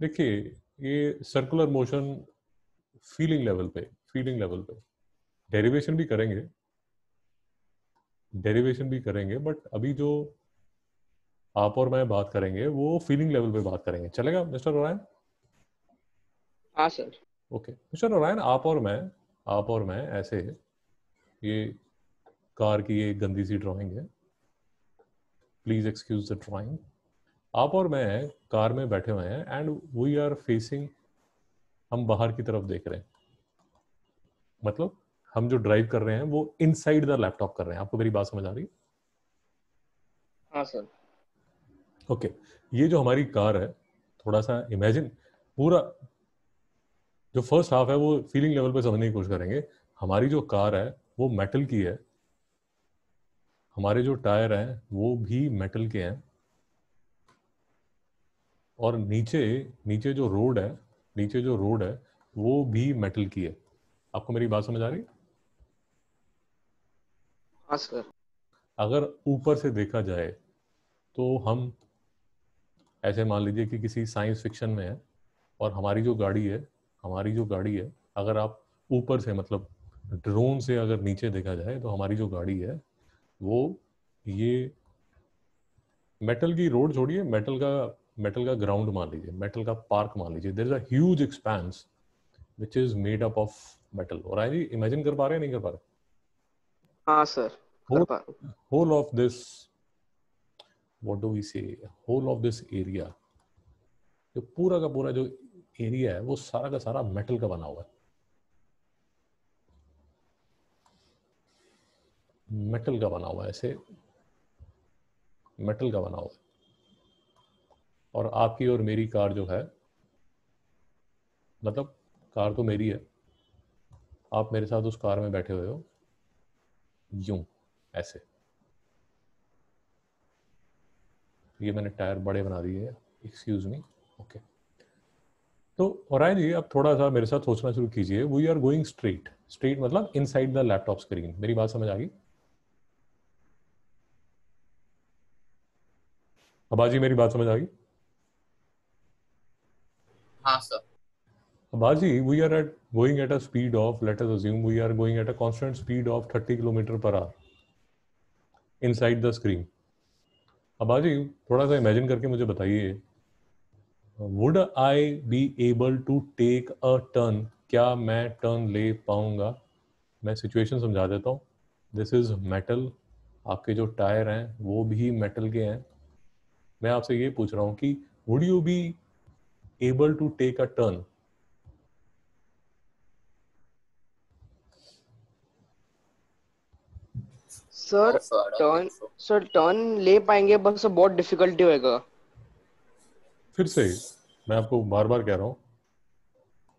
देखिए ये circular motion feeling level पे फीलिंग लेवल पे डेरिवेशन भी करेंगे डेरिवेशन भी करेंगे बट अभी जो आप और मैं बात करेंगे वो फीलिंग लेवल पे बात करेंगे। चलेगा मिस्टर ओरायन? हाँ सर। ओके। मिस्टर ओरायन आप और मैं आप और मैं ऐसे ये कार की ये गंदी सी ड्राइंग है। प्लीज़ एक्सक्यूज द ड्राइंग आप और मैं कार में बैठे हुए हैं एंड वी आर फेसिंग हम बाहर की तरफ़ देख रहे हैं। मतलब हम जो ड्राइव कर रहे हैं वो इनसाइड द लैपटॉप कर रहे हैं। आपको मेरी बात समझ आ रही हाँ? सर ओके ये जो हमारी कार है थोड़ा सा इमेजिन पूरा जो फ़र्स्ट हाफ़ है वो फीलिंग लेवल पे समझने की कोशिश करेंगे। हमारी जो कार है वो मेटल की है। हमारे जो टायर हैं वो भी मेटल के हैं। और नीचे नीचे जो रोड है नीचे जो रोड है वो भी मेटल की है। आपको मेरी बात समझ आ रही? हाँ सर अगर ऊपर से देखा जाए तो हम ऐसे मान लीजिए कि किसी साइंस फिक्शन में है और हमारी जो गाड़ी है हमारी जो गाड़ी है अगर आप ऊपर से मतलब ड्रोन से अगर नीचे देखा जाए तो हमारी जो गाड़ी है वो ये मेटल की रोड छोड़िए मेटल का मेटल का ग्राउंड मान लीजिए मेटल का पार्क मान लीजिए there is a huge expanse which is made up of metal और आई इमेजिन कर पा रहे हैं नहीं कर पा रहे? हाँ sir whole of this what do we say whole of this area जो पूरा का पूरा जो एरिया है वो सारा का सारा मेटल का बना हुआ है। मेटल का बना हुआ है ऐसे मेटल का बना हुआ है। और आपकी और मेरी कार जो है मतलब कार तो मेरी है, आप मेरे साथ उस कार में बैठे हुए हो, यूँ, ऐसे। ये मैंने टायर बड़े बना दिए एक्सक्यूज मी ओके तो और जी आप थोड़ा सा मेरे साथ सोचना शुरू कीजिए we are going straight straight मतलब इनसाइड द लैपटॉप स्क्रीन मेरी बात समझ आ गई? अबाजी, मेरी बात समझ आ गई? हाँ sir Abaji, we are at going at a speed of, let us assume we are going at a constant speed of 30 km per hour inside the screen. Abaji थोड़ा सा इमेजिन करके मुझे बताइए would I be able to take a turn क्या मैं turn ले पाऊँगा? मैं सिचुएशन समझा देता हूँ। दिस इज़ मेटल आपके जो टायर हैं वो भी मेटल के हैं। मैं आपसे ये पूछ रहा हूँ कि would you be able to take a turn sir turn sir turn ले पाएँगे बस बहुत डिफिकल्टी होएगा। फिर से मैं आपको बार बार कह रहा हूँ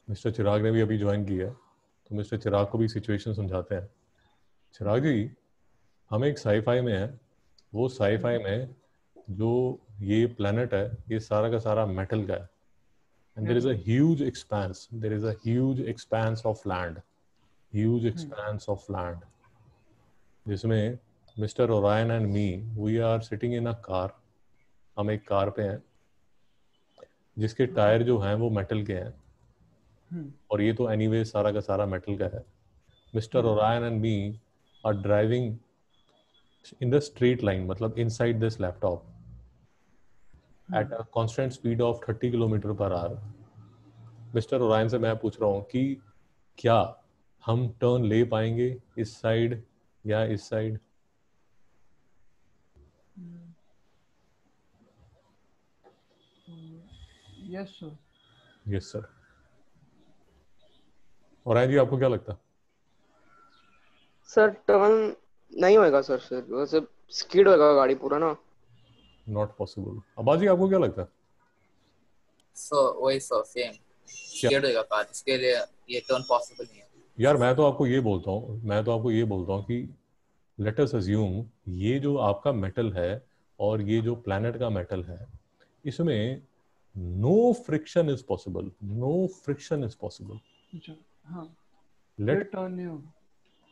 मिस्टर चिराग ने भी अभी ज्वाइन किया है तो मिस्टर चिराग को भी सिचुएशन समझाते हैं। चिराग जी हम एक साईफाई में है वो साईफाई में जो ये प्लेनेट है ये सारा का सारा मेटल का है। And there is a huge expanse there is a huge expanse of land huge expanse of land जिसमें mister Orion and me we are sitting in a car हम एक कार पे हैं। जिसके टायर जो हैं वो मेटल के हैं। हम्म। और ये तो एनीवे सारा का सारा मेटल का है। Mister Orion and me are driving in the straight line मतलब inside this laptop at a constant speed of 30 kilometre पर आवर मिस्टर ओरायन से मैं पूछ रहा हूँ कि क्या हम टर्न ले पाएँगे इस साइड या इस side yes sir yes sir और जी आपको क्या लगता? सर टर्न नहीं होएगा सर फिर वैसे स्किड होएगा गाड़ी पूरा ना। नॉट पॉसिबल अबाजी आपको क्या लगता है? सो वही सो सेम स्किड होएगा कार इसके लिए ये टर्न पॉसिबल नहीं है। यार मैं तो आपको ये बोलता हूँ मैं तो आपको ये बोलता हूँ कि लेट अस अज्यूम ये जो आपका मेटल है और ये जो प्लैनेट का मेटल है इसमें no friction is possible no friction is possible let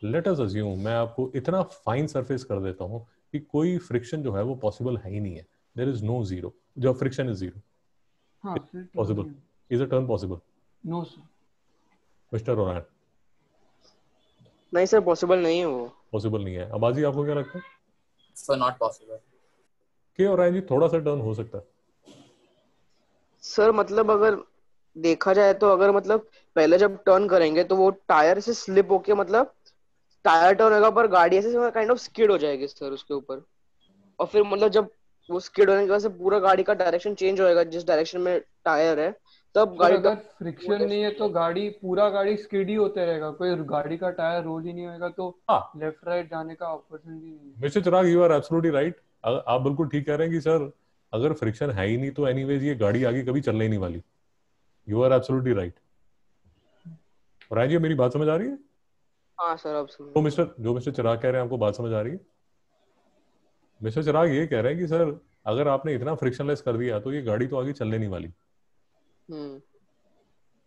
let us assume मैं आपको इतना फाइन सरफेस कर देता हूँ कि कोई फ्रिक्शन जो है वो पॉसिबल है ही नहीं है। देर इज़ नो ज़ीरो जो फ्रिक्शन इज़ ज़ीरो हाँ नहीं- is a turn possible? No sir. Mister Oran नहीं सर पॉसिबल नहीं है वो। पॉसिबल नहीं है। अबाजी आपको क्या लगता है? So not possible. कि ओरान जी थोड़ा सा टर्न हो सकता है। सर मतलब अगर देखा जाए तो अगर मतलब पहले जब टर्न करेंगे तो वो टायर से स्लिप होके मतलब टायर टर्न होगा पर गाड़ी ऐसे काइंड ऑफ़ स्किड हो जाएगी सर उसके ऊपर। और फिर मतलब जब वो स्किड होने की वजह से पूरा गाड़ी का डायरेक्शन चेंज होएगा जिस डायरेक्शन में टायर है तब गाड़ी अगर का फ्रिक्शन नहीं है तो गाड़ी पूरा गाड़ी स्किड ही होते रहेगा। कोई गाड़ी का टायर रोल ही नहीं होएगा तो हाँ। लेफ़्ट राइट जाने का अपॉर्चुनिटी नहीं है। Mister Chirag you are absolutely right आप बिल्कुल ठीक कह रहे हैं कि सर अगर फ्रिक्शन है ही नहीं तो एनीवेज ये गाड़ी आगे कभी चलने ही नहीं वाली। यू आर एब्सोल्युटली राइट और जी मेरी बात समझ आ रही है? हाँ सर अब तो मिस्टर जो मिस्टर चिराग कह रहे हैं आपको बात समझ आ रही है? मिस्टर चिराग ये कह रहे हैं कि सर अगर आपने इतना फ्रिक्शनलेस कर दिया तो ये गाड़ी तो आगे चलने नहीं वाली। हम्म।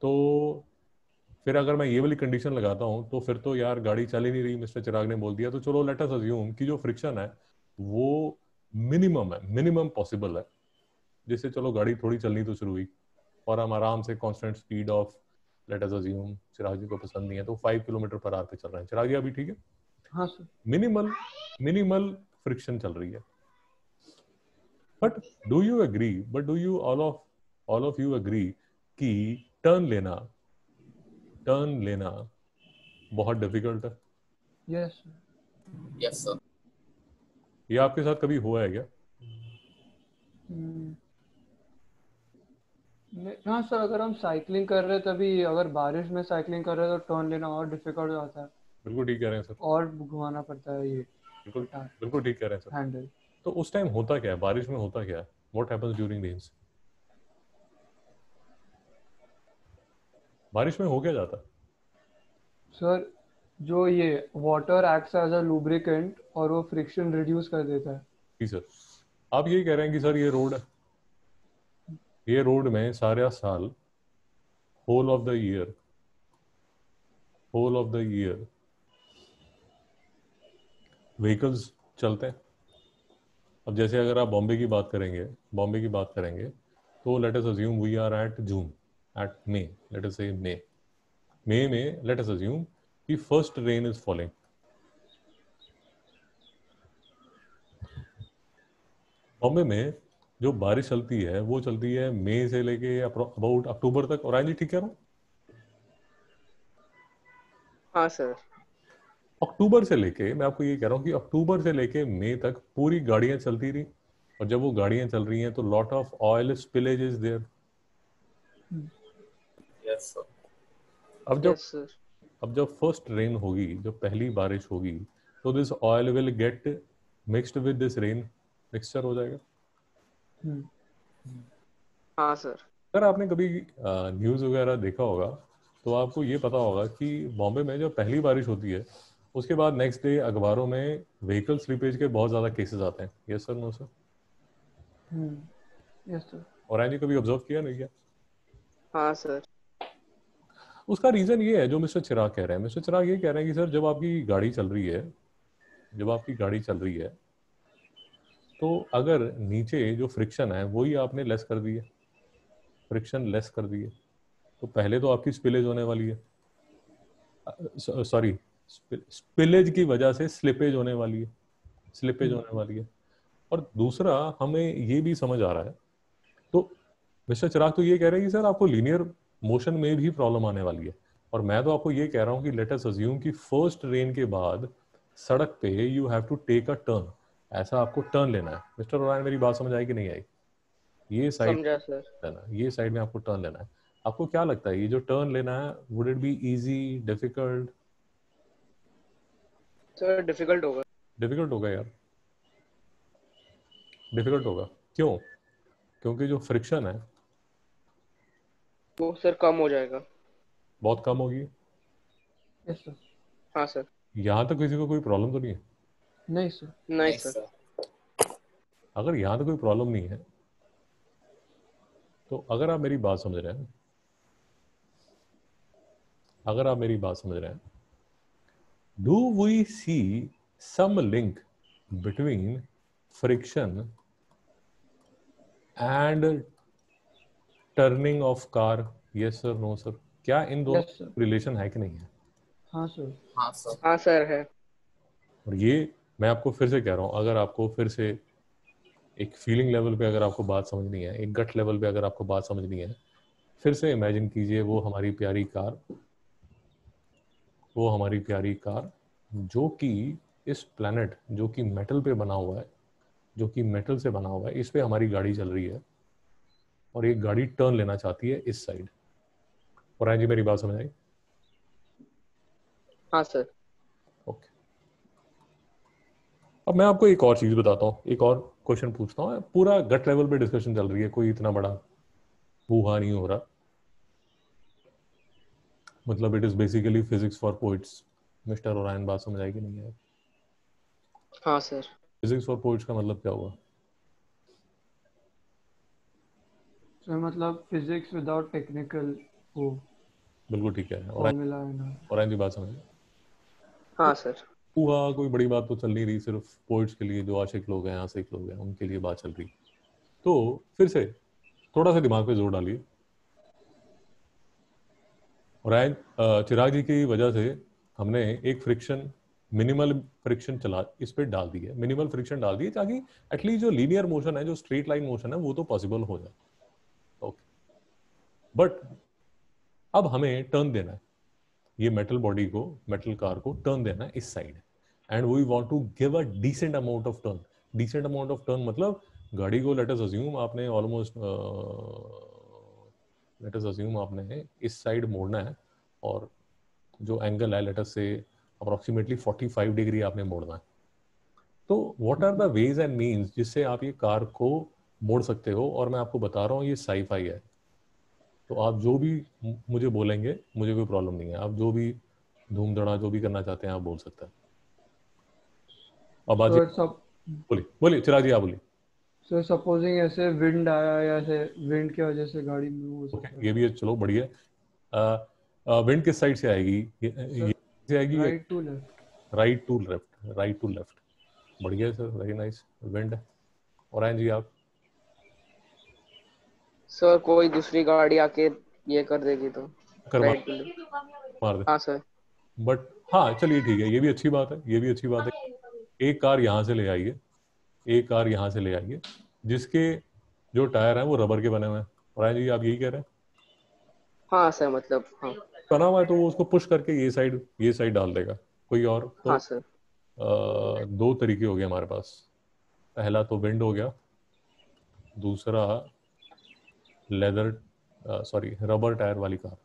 तो फिर अगर मैं ये वाली कंडीशन लगाता हूँ तो फिर तो यार गाड़ी चल ही नहीं रही मिस्टर चिराग ने बोल दिया। तो चलो लेट अस अज्यूम कि जो फ्रिक्शन है वो मिनिमम है मिनिमम पॉसिबल है। जिससे चलो गाड़ी थोड़ी चलनी तो शुरू हुई और हम आराम से constant speed of let us assume Chirag ji को पसंद नहीं है तो फाइव किलोमीटर पर आवर पे चल रहे हैं। चिराग जी अभी ठीक है? हाँ सर मिनिमल मिनिमल फ्रिक्शन चल रही है। But do you agree but do you all of all of you agree कि टर्न लेना टर्न लेना बहुत डिफ़िकल्ट है? Yes Yes, sir. ये आपके साथ कभी हुआ है क्या? हाँ सर अगर हम साइकिलिंग कर रहे हैं तभी अगर बारिश में साइकिलिंग कर रहे हैं तो टर्न लेना और डिफ़िकल्ट हो जाता है। बिल्कुल ठीक कह रहे हैं सर। और घुमाना पड़ता है ये। बिल्कुल बिल्कुल ठीक कह रहे हैं सर। हैंडल तो उस टाइम होता क्या है? बारिश में होता क्या है? व्हाट हैपेंस ड्यूरिंग रेन्स बारिश में हो क्या जाता? सर जो ये water acts as a lubricant और वो फ्रिक्शन रिड्यूस कर देता है। जी सर। आप यही कह रहे हैं कि सर ये रोड है ये रोड में सारा साल whole of the year whole of the year vehicles चलते हैं। अब जैसे अगर आप बॉम्बे की बात करेंगे, बॉम्बे की बात करेंगे तो let us assume we are at June at May let us say May May में लेट अस अज्यूम कि first rain is falling Bombay में जो बारिश चलती है वो चलती है मई से लेके अबाउट अक्टूबर तक। और जी ठीक कह रहा हूँ? हाँ सर। अक्टूबर से लेके मैं आपको ये कह रहा हूँ कि अक्टूबर से लेके मई तक पूरी गाड़ियाँ चलती रही। और जब वो गाड़ियाँ चल रही हैं तो lot of oil spillage is there अब जब यस सर अब जब फ़र्स्ट रेन होगी जब पहली बारिश होगी तो this oil will get mixed with this rain mixture हो जाएगा। हाँ सर। सर आपने कभी न्यूज़ वगैरह देखा होगा तो आपको ये पता होगा कि बॉम्बे में जब पहली बारिश होती है उसके बाद नेक्स्ट डे अखबारों में व्हीकल स्लीपेज के बहुत ज़्यादा केसेस आते हैं। Yes sir no sir yes sir और जी कभी ऑब्ज़र्व किया नहीं किया? हाँ सर। उसका रीज़न ये है जो मिस्टर चिराग कह रहे हैं। मिस्टर चिराग ये कह रहे हैं कि सर जब आपकी गाड़ी चल रही है जब आपकी गाड़ी चल रही है तो अगर नीचे जो फ्रिक्शन है, वही आपने लेस कर दी है। फ्रिक्शन लेस कर दी है। तो पहले तो आपकी स्पिलेज होने वाली है। सॉरी स्पिलेज की वजह से स्लिपेज होने वाली है। स्लिपेज होने वाली है। और दूसरा, हमें ये भी समझ आ रहा है। तो मिस्टर चिराग तो ये कह रहे हैं कि सर, आपको लीनियर मोशन में भी प्रॉब्लम आने वाली है। और मैं तो आपको ये कह रहा हूँ कि लेट अज्यूम कि फ़र्स्ट रेन के बाद सड़क पे you have to take a turn ऐसा आपको टर्न लेना है। मिस्टर ओरायन मेरी बात समझ आई कि नहीं आई? ये साइड समझा सर लेना ये साइड में आपको टर्न लेना है। आपको क्या लगता है ये जो टर्न लेना है would it be easy difficult sir difficult होगा। डिफ़िकल्ट होगा यार। डिफ़िकल्ट होगा। क्यों? क्योंकि जो फ्रिक्शन है वो सर कम हो जाएगा। बहुत कम होगी। यस सर हाँ सर यहाँ तक तो किसी को कोई प्रॉब्लम तो नहीं है? नहीं सर नहीं सर अगर यहाँ तो कोई प्रॉब्लम नहीं है तो अगर आप मेरी बात समझ रहे हैं अगर आप मेरी बात समझ रहे हैं do we see some link between friction and turning of car yes sir no sir क्या इन सर रिलेशन है कि नहीं है? हाँ सर हाँ सर हाँ सर है। और ये मैं आपको फिर से कह रहा हूँ, अगर आपको फिर से एक फीलिंग लेवल पे अगर आपको बात समझनी है, एक गट लेवल पे अगर आपको बात समझनी है, फिर से इमेजिन कीजिए वो हमारी प्यारी कार, वो हमारी प्यारी कार जो कि इस प्लेनेट जो कि मेटल पे बना हुआ है, जो कि मेटल से बना हुआ है, इस पे हमारी गाड़ी चल रही है और ये गाड़ी टर्न लेना चाहती है इस साइड और जी, मेरी बात समझ आई? हाँ सर ओके अब मैं आपको एक और चीज़ बताता हूँ एक और क्वेश्चन पूछता हूँ। पूरा गट लेवल पे डिस्कशन चल रही है कोई इतना बड़ा हुआ नहीं हो रहा। मतलब it is basically physics for poets mister Orion बात समझ आएगी नहीं है हाँ सर फिजिक्स फॉर पोइट्स का मतलब क्या हुआ? सर मतलब फिजिक्स विदाउट टेक्निकल वो बिल्कुल ठीक है। ना। ओरायन जी बात समझ हाँ सर हुआ कोई बड़ी बात तो चल नहीं रही, सिर्फ़ पोइट्स के लिए जो आशिक लोग हैं आशिक लोग हैं, उनके लिए बात चल रही। तो फिर से, थोड़ा सा दिमाग पे ज़ोर डालिए। और चिराग जी की वजह से हमने एक फ्रिक्शन मिनिमल फ्रिक्शन चला, इस पे डाल दी है। मिनिमल फ्रिक्शन डाल दी है ताकि एटलीस्ट जो लीनियर मोशन है, जो स्ट्रेट लाइन मोशन है, वो तो पॉसिबल हो जाए। ओके बट अब हमें टर्न देना है। ये मेटल बॉडी को मेटल कार को टर्न देना है इस side and we want to give a decent amount of turn decent amount of turn मतलब गाड़ी को लेट अज्यूम आपने ऑलमोस्ट लेट अज्यूम आपने इस साइड मोड़ना है और जो एंगल है लेट अस से अप्रोक्सीमेटली 45 डिग्री आपने मोड़ना है। तो what are the ways and means जिससे आप ये कार को मोड़ सकते हो? और मैं आपको बता रहा हूँ, ये साईफाई है। तो आप जो भी मुझे बोलेंगे, मुझे कोई प्रॉब्लम नहीं है। आप जो भी धूम धड़ा जो भी करना चाहते हैं, आप बोल सकते हैं। सर सब बोलिए बोलिए चिराग जी आप बोलिए। सर सपोजिंग ऐसे विंड आया या ऐसे विंड की वजह से गाड़ी मूव हो सकती ये भी है चलो बढ़िया। विंड किस साइड से आएगी? ये, ये से आएगी? Right to left right to left right to left बढ़िया सर वेरी नाइस विंड और जी आप? सर कोई दूसरी गाड़ी आके ये कर देगी तो। करवा मार दे। हाँ सर बट हाँ चलिए ठीक है ये भी अच्छी बात है ये भी अच्छी बात है। एक कार यहाँ से ले आइए एक कार यहाँ से ले आइए जिसके जो टायर हैं वो रबर के बने हुए हैं। और आयन जी आप यही कह रहे हैं? हाँ सर मतलब हाँ। बना हुआ है तो वो उसको पुश करके ये साइड ये साइड डाल देगा। कोई और? तो हाँ सर। अ, दो तरीके हो गए हमारे पास। पहला तो विंड हो गया। दूसरा लेदर सॉरी रबर टायर वाली कार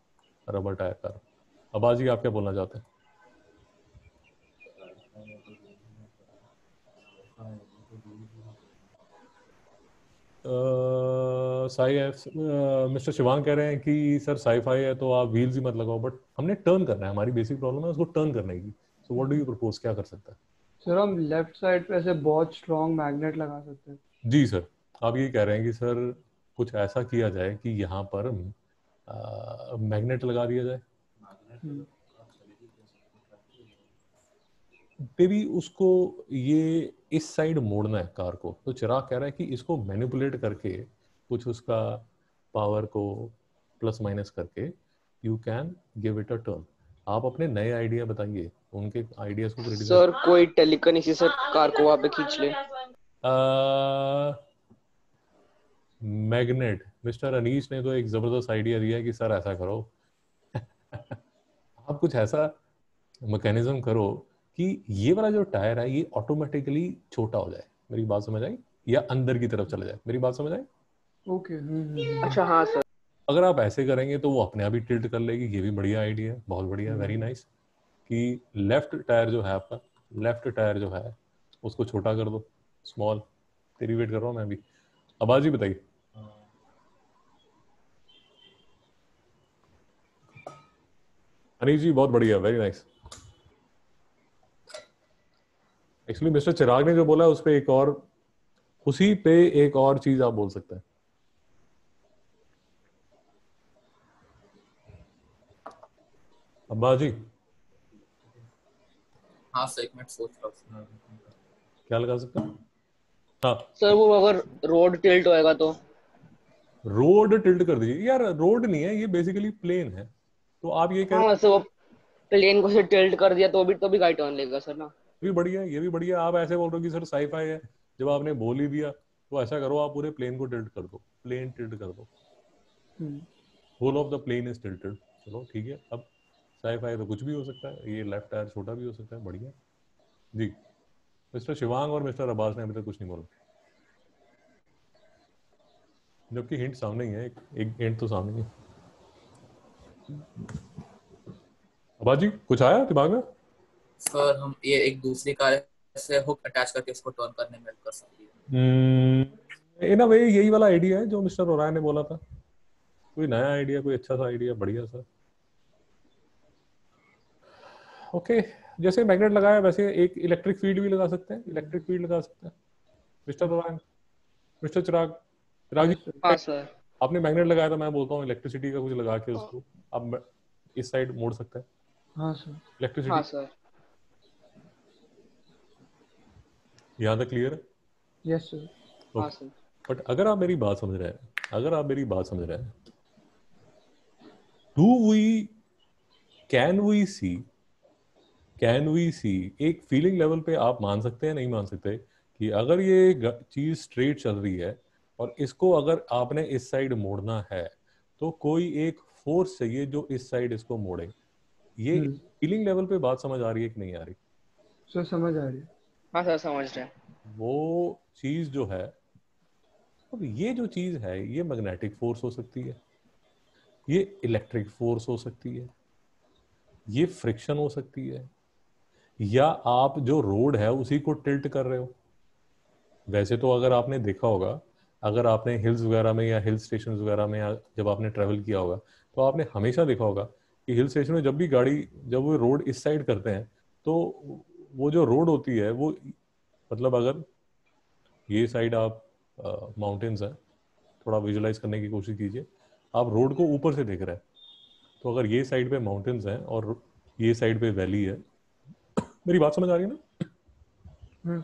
रबर टायर कार। अब आज आप क्या बोलना चाहते हैं? साई मिस्टर शिवांग कह रहे हैं कि सर साईफाई है तो आप व्हील्स ही मत लगाओ बट हमने टर्न करना है। हमारी बेसिक प्रॉब्लम है उसको टर्न करने की। So what do you propose क्या कर सकता है? सर हम लेफ़्ट साइड पे ऐसे बहुत स्ट्रॉन्ग मैग्नेट लगा सकते हैं। जी सर। आप ये कह रहे हैं कि सर कुछ ऐसा किया जाए कि यहाँ पर मैग्नेट लगा दिया जाए? हम्म, बेबी उसको ये इस साइड मोड़ना है कार को। तो चिराग कह रहा है कि इसको मैनिपुलेट करके कुछ उसका पावर को प्लस माइनस करके you can give it a turn आप अपने नए आइडिया बताइए उनके आइडियाज़ को क्रिटिसाइज सर कोई टेलीकनेसिस से कार को वहाँ पे खींच ले। मैग्नेट मिस्टर अनीश ने तो एक ज़बरदस्त आइडिया दिया कि सर ऐसा करो। आप कुछ ऐसा मैकेनिज्म करो कि ये वाला जो टायर है ये ऑटोमेटिकली छोटा हो जाए। मेरी बात समझ आई? या अंदर की तरफ़ चला जाए? मेरी बात समझ आई? ओके हम्म, हम्म, हम्म। अच्छा हाँ सर अगर आप ऐसे करेंगे तो वो अपने आप ही टिल्ट कर लेगी। ये भी बढ़िया आइडिया है बहुत बढ़िया वेरी नाइस कि लेफ़्ट टायर जो है आपका लेफ़्ट टायर जो है उसको छोटा कर दो। स्मॉल तेरी वेट कर रहा हूँ मैं अभी। अब आज ही बताइए। अनिल जी बहुत बढ़िया very nice actually mister Chirag ने जो बोला उस पर एक और उसी पे एक और चीज़ आप बोल सकते हैं। अब्बा जी। हाँ सर एक मिनट सोच रहा हूँ। क्या लगा सकते हैं? हाँ। सर वो अगर रोड टिल्ट होएगा तो? रोड टिल्ट कर दीजिए। यार रोड नहीं है ये बेसिकली प्लेन है। तो आप ये कह हाँ वैसे वो प्लेन को से टिल्ट कर दिया तो भी तो भी गाड़ी टर्न लेगा सर ना? भी बढ़िया है ये भी बढ़िया आप ऐसे बोल रहे हो कि सर साईफाई है जब आपने बोल ही दिया तो ऐसा करो आप पूरे प्लेन को टिल्ट कर दो प्लेन टिल्ट कर दो। Whole of the plane is tilted चलो ठीक है। अब साईफाई तो कुछ भी हो सकता है ये लेफ़्ट टायर छोटा भी हो सकता है बढ़िया। जी मिस्टर शिवांग और मिस्टर अब्बास ने अभी तक कुछ नहीं बोला। जबकि हिंट सामने ही है एक एक हिंट तो सामने ही है। अब्बास जी कुछ आया दिमाग में? सर हम ये एक दूसरी कार से हुक अटैच करके इसको टर्न करने में कर सकती है। इन अ वे यही वाला आइडिया है जो मिस्टर ओराय ने बोला था। कोई नया आइडिया कोई अच्छा सा आइडिया बढ़िया सा। ओके जैसे मैग्नेट लगाया वैसे एक इलेक्ट्रिक फ़ील्ड भी लगा सकते हैं। इलेक्ट्रिक फ़ील्ड लगा सकते हैं। मिस्टर ओराय मिस्टर चिराग चिराग जी हाँ सर आपने मैग्नेट लगाया था मैं बोलता हूँ इलेक्ट्रिसिटी का कुछ लगा के उसको। अब इस साइड मोड़ सकते हैं। हाँ सर हाँ इलेक्ट्रिसिटी सर यहाँ तक क्लियर है? यस सर सर बट अगर आप मेरी बात समझ रहे हैं अगर आप मेरी बात समझ रहे हैं do we can we see can we see एक फीलिंग लेवल पे आप मान सकते हैं नहीं मान सकते कि अगर ये चीज़ स्ट्रेट चल रही है और इसको अगर आपने इस साइड मोड़ना है तो कोई एक फोर्स चाहिए जो इस साइड इसको मोड़े। ये। फीलिंग लेवल पे बात समझ आ रही है कि नहीं आ रही? सर समझ आ रही है। हाँ सर, समझ रहे वो चीज़ जो है, अब ये जो चीज़ है, ये मैग्नेटिक फोर्स हो सकती है, ये इलेक्ट्रिक फोर्स हो सकती है, ये फ्रिक्शन हो सकती है, या आप जो रोड है, उसी को टिल्ट कर रहे हो। वैसे तो अगर आपने देखा होगा, अगर आपने हिल्स वगैरह में या हिल स्टेशन वगैरह में या जब आपने ट्रेवल किया होगा तो आपने हमेशा देखा होगा कि हिल स्टेशन में जब भी गाड़ी, जब वो रोड इस साइड करते हैं तो वो जो रोड होती है वो मतलब अगर ये साइड आप माउंटेन्स है थोड़ा विजुलाइज करने की कोशिश कीजिए। आप रोड को ऊपर से देख रहे हैं। तो अगर ये साइड पे माउंटेन्स हैं और ये साइड पे वैली है मेरी बात समझ आ रही है ना? हम्म,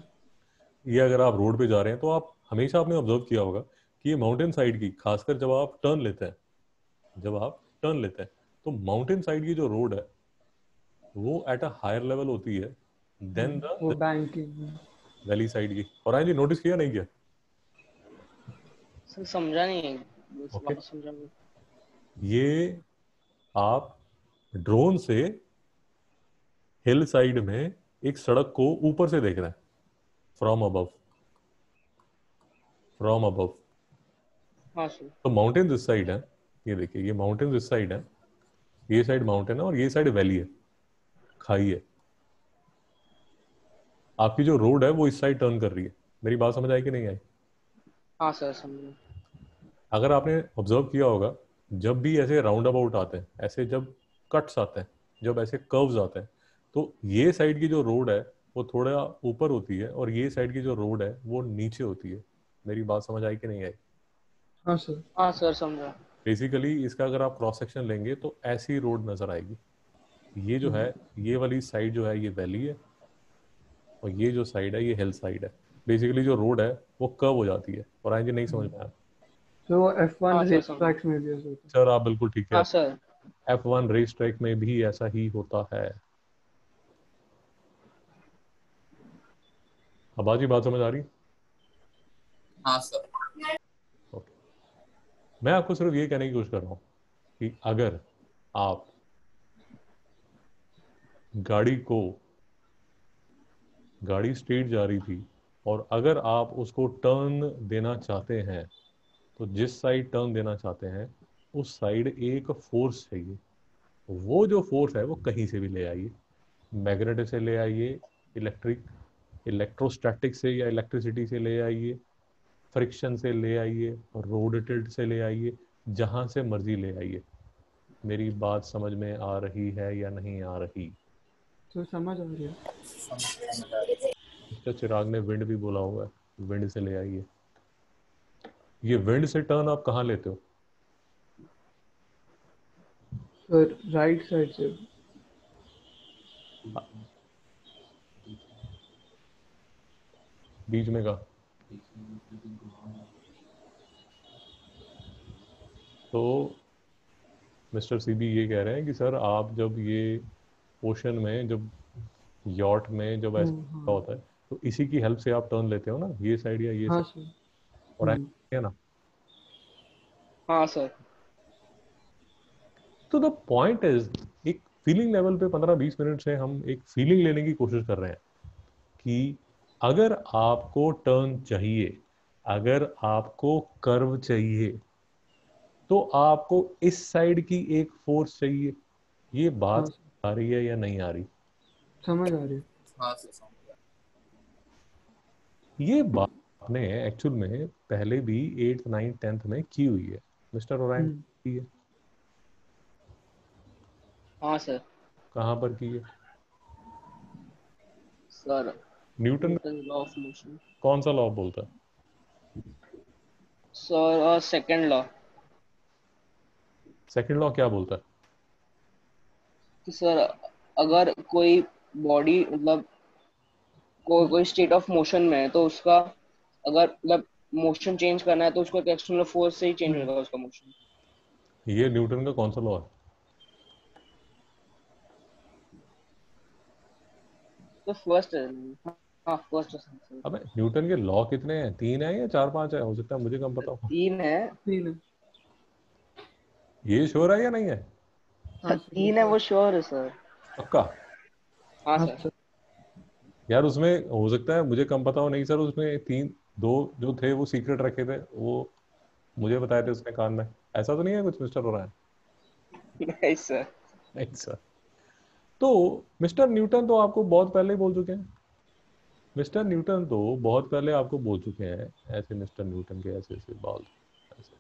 ये अगर आप रोड पे जा रहे हैं तो आप हमेशा आपने ऑब्ज़र्व किया होगा कि ये माउंटेन साइड की खासकर जब आप टर्न लेते हैं जब आप टर्न लेते हैं तो माउंटेन साइड की जो रोड है वो एट अ हायर लेवल होती है देन वो द बैंकिंग वैली साइड की। और जी नोटिस किया नहीं किया? सर समझा नहीं है। Okay. समझा नहीं ये आप ड्रोन से हिल साइड में एक सड़क को ऊपर से देख रहे हैं। फ्रॉम अबव फ्रॉम अबव हाँ तो माउंटेन इस साइड है। ये देखिए ये माउंटेन इस साइड है। ये साइड माउंटेन है और ये साइड वैली है। खाई है। आपकी जो रोड है वो इस साइड टर्न कर रही है। मेरी बात समझ आई कि नहीं आई? हाँ सर समझा अगर आपने ऑब्ज़र्व किया होगा जब भी ऐसे राउंड अबाउट आते हैं ऐसे जब कट्स आते हैं जब ऐसे कर्व्स आते हैं तो ये साइड की जो रोड है वो थोड़ा ऊपर होती है और ये साइड की जो रोड है वो नीचे होती है। मेरी बात समझ आई कि नहीं आई? हाँ सर हाँ सर समझा बेसिकली इसका अगर आप क्रॉस सेक्शन लेंगे तो ऐसी रोड नज़र आएगी। ये जो है ये वाली साइड जो है ये वैली है। और ये जो साइड है ये हिल साइड है। बेसिकली जो रोड है वो कर्व हो जाती है। और आज नहीं समझ आया। तो F1 हाँ, रेस। ट्रैक्स में भी ऐसा होता सर आप बिल्कुल ठीक है। हाँ सर। एफ़ वन रेस ट्रैक में भी ऐसा ही होता है। अब आज ही बात समझ आ रही? हाँ सर। ओके मैं आपको सिर्फ़ ये कहने की कोशिश कर रहा हूँ कि अगर आप गाड़ी को गाड़ी स्ट्रेट जा रही थी और अगर आप उसको टर्न देना चाहते हैं तो जिस साइड टर्न देना चाहते हैं, उस साइड एक फोर्स चाहिए वो जो फोर्स है, वो कहीं से भी ले आइए। मैग्नेट से ले आइए इलेक्ट्रिक इलेक्ट्रोस्टैटिक से या इलेक्ट्रिसिटी से ले आइए फ्रिक्शन से ले आइए रोड टिल्ट से ले आइए, जहाँ से मर्ज़ी ले आइए। मेरी बात समझ में आ रही है या नहीं आ रही? तो समझ आ रही है इसका चिराग ने विंड भी बोला हुआ है? विंड से ले आइए। ये विंड से टर्न आप कहाँ लेते हो? सर राइट साइड से। बीच में का। तो मिस्टर सीबी ये कह रहे हैं कि सर आप जब ये ओशन में जब यॉट में जब ऐसा हम्म। होता है तो इसी की हेल्प से आप टर्न लेते हो ना? ये साइड या ये हाँ और हम्म, है ना? हाँ सर तो द पॉइंट इज़ एक फीलिंग लेवल पे 15-20 मिनट से हम एक फीलिंग लेने की कोशिश कर रहे हैं कि अगर आपको टर्न चाहिए अगर आपको कर्व चाहिए तो आपको इस साइड की एक फोर्स चाहिए। ये हाँ बात आ रही है या नहीं आ रही? समझ आ रही है। हाँ ये बात आपने एक्चुअल में पहले भी एट्थ नाइन्थ टेंथ में की हुई है। मिस्टर ओरायन हम्म, की है? हाँ सर। कहाँ पर की है? Sir Newton? Newton law of motion. कौन सा लॉ बोलता? है sir second law second law क्या बोलता है? कि सर अगर कोई बॉडी मतलब कोई कोई स्टेट ऑफ़ मोशन में है तो उसका अगर मतलब मोशन चेंज करना है तो उसको एक्सटर्नल फोर्स से ही चेंज होगा उसका मोशन ये न्यूटन का कौन सा लॉ है? तो फ़र्स्ट हाँ. फ़र्स्ट अबे न्यूटन के लॉ कितने हैं? तीन है या चार पाँच है? हो सकता है मुझे कम पता हो। तीन है. तीन है। ये श्योर है या नहीं है? तीन है वो श्योर है सर पक्का? हाँ हाँ सर सर यार उसमें हो सकता है मुझे कम पता हो नहीं सर उसमें तीन दो जो थे वो सीक्रेट रखे थे वो मुझे बताए थे उसने कान में। ऐसा तो नहीं है कुछ मिस्टर हो रहा है? नहीं सर नहीं सर तो मिस्टर न्यूटन तो आपको बहुत पहले ही बोल चुके हैं। मिस्टर न्यूटन तो बहुत पहले आपको बोल चुके हैं ऐसे मिस्टर न्यूटन के ऐसे ऐसे बाल ऐसे।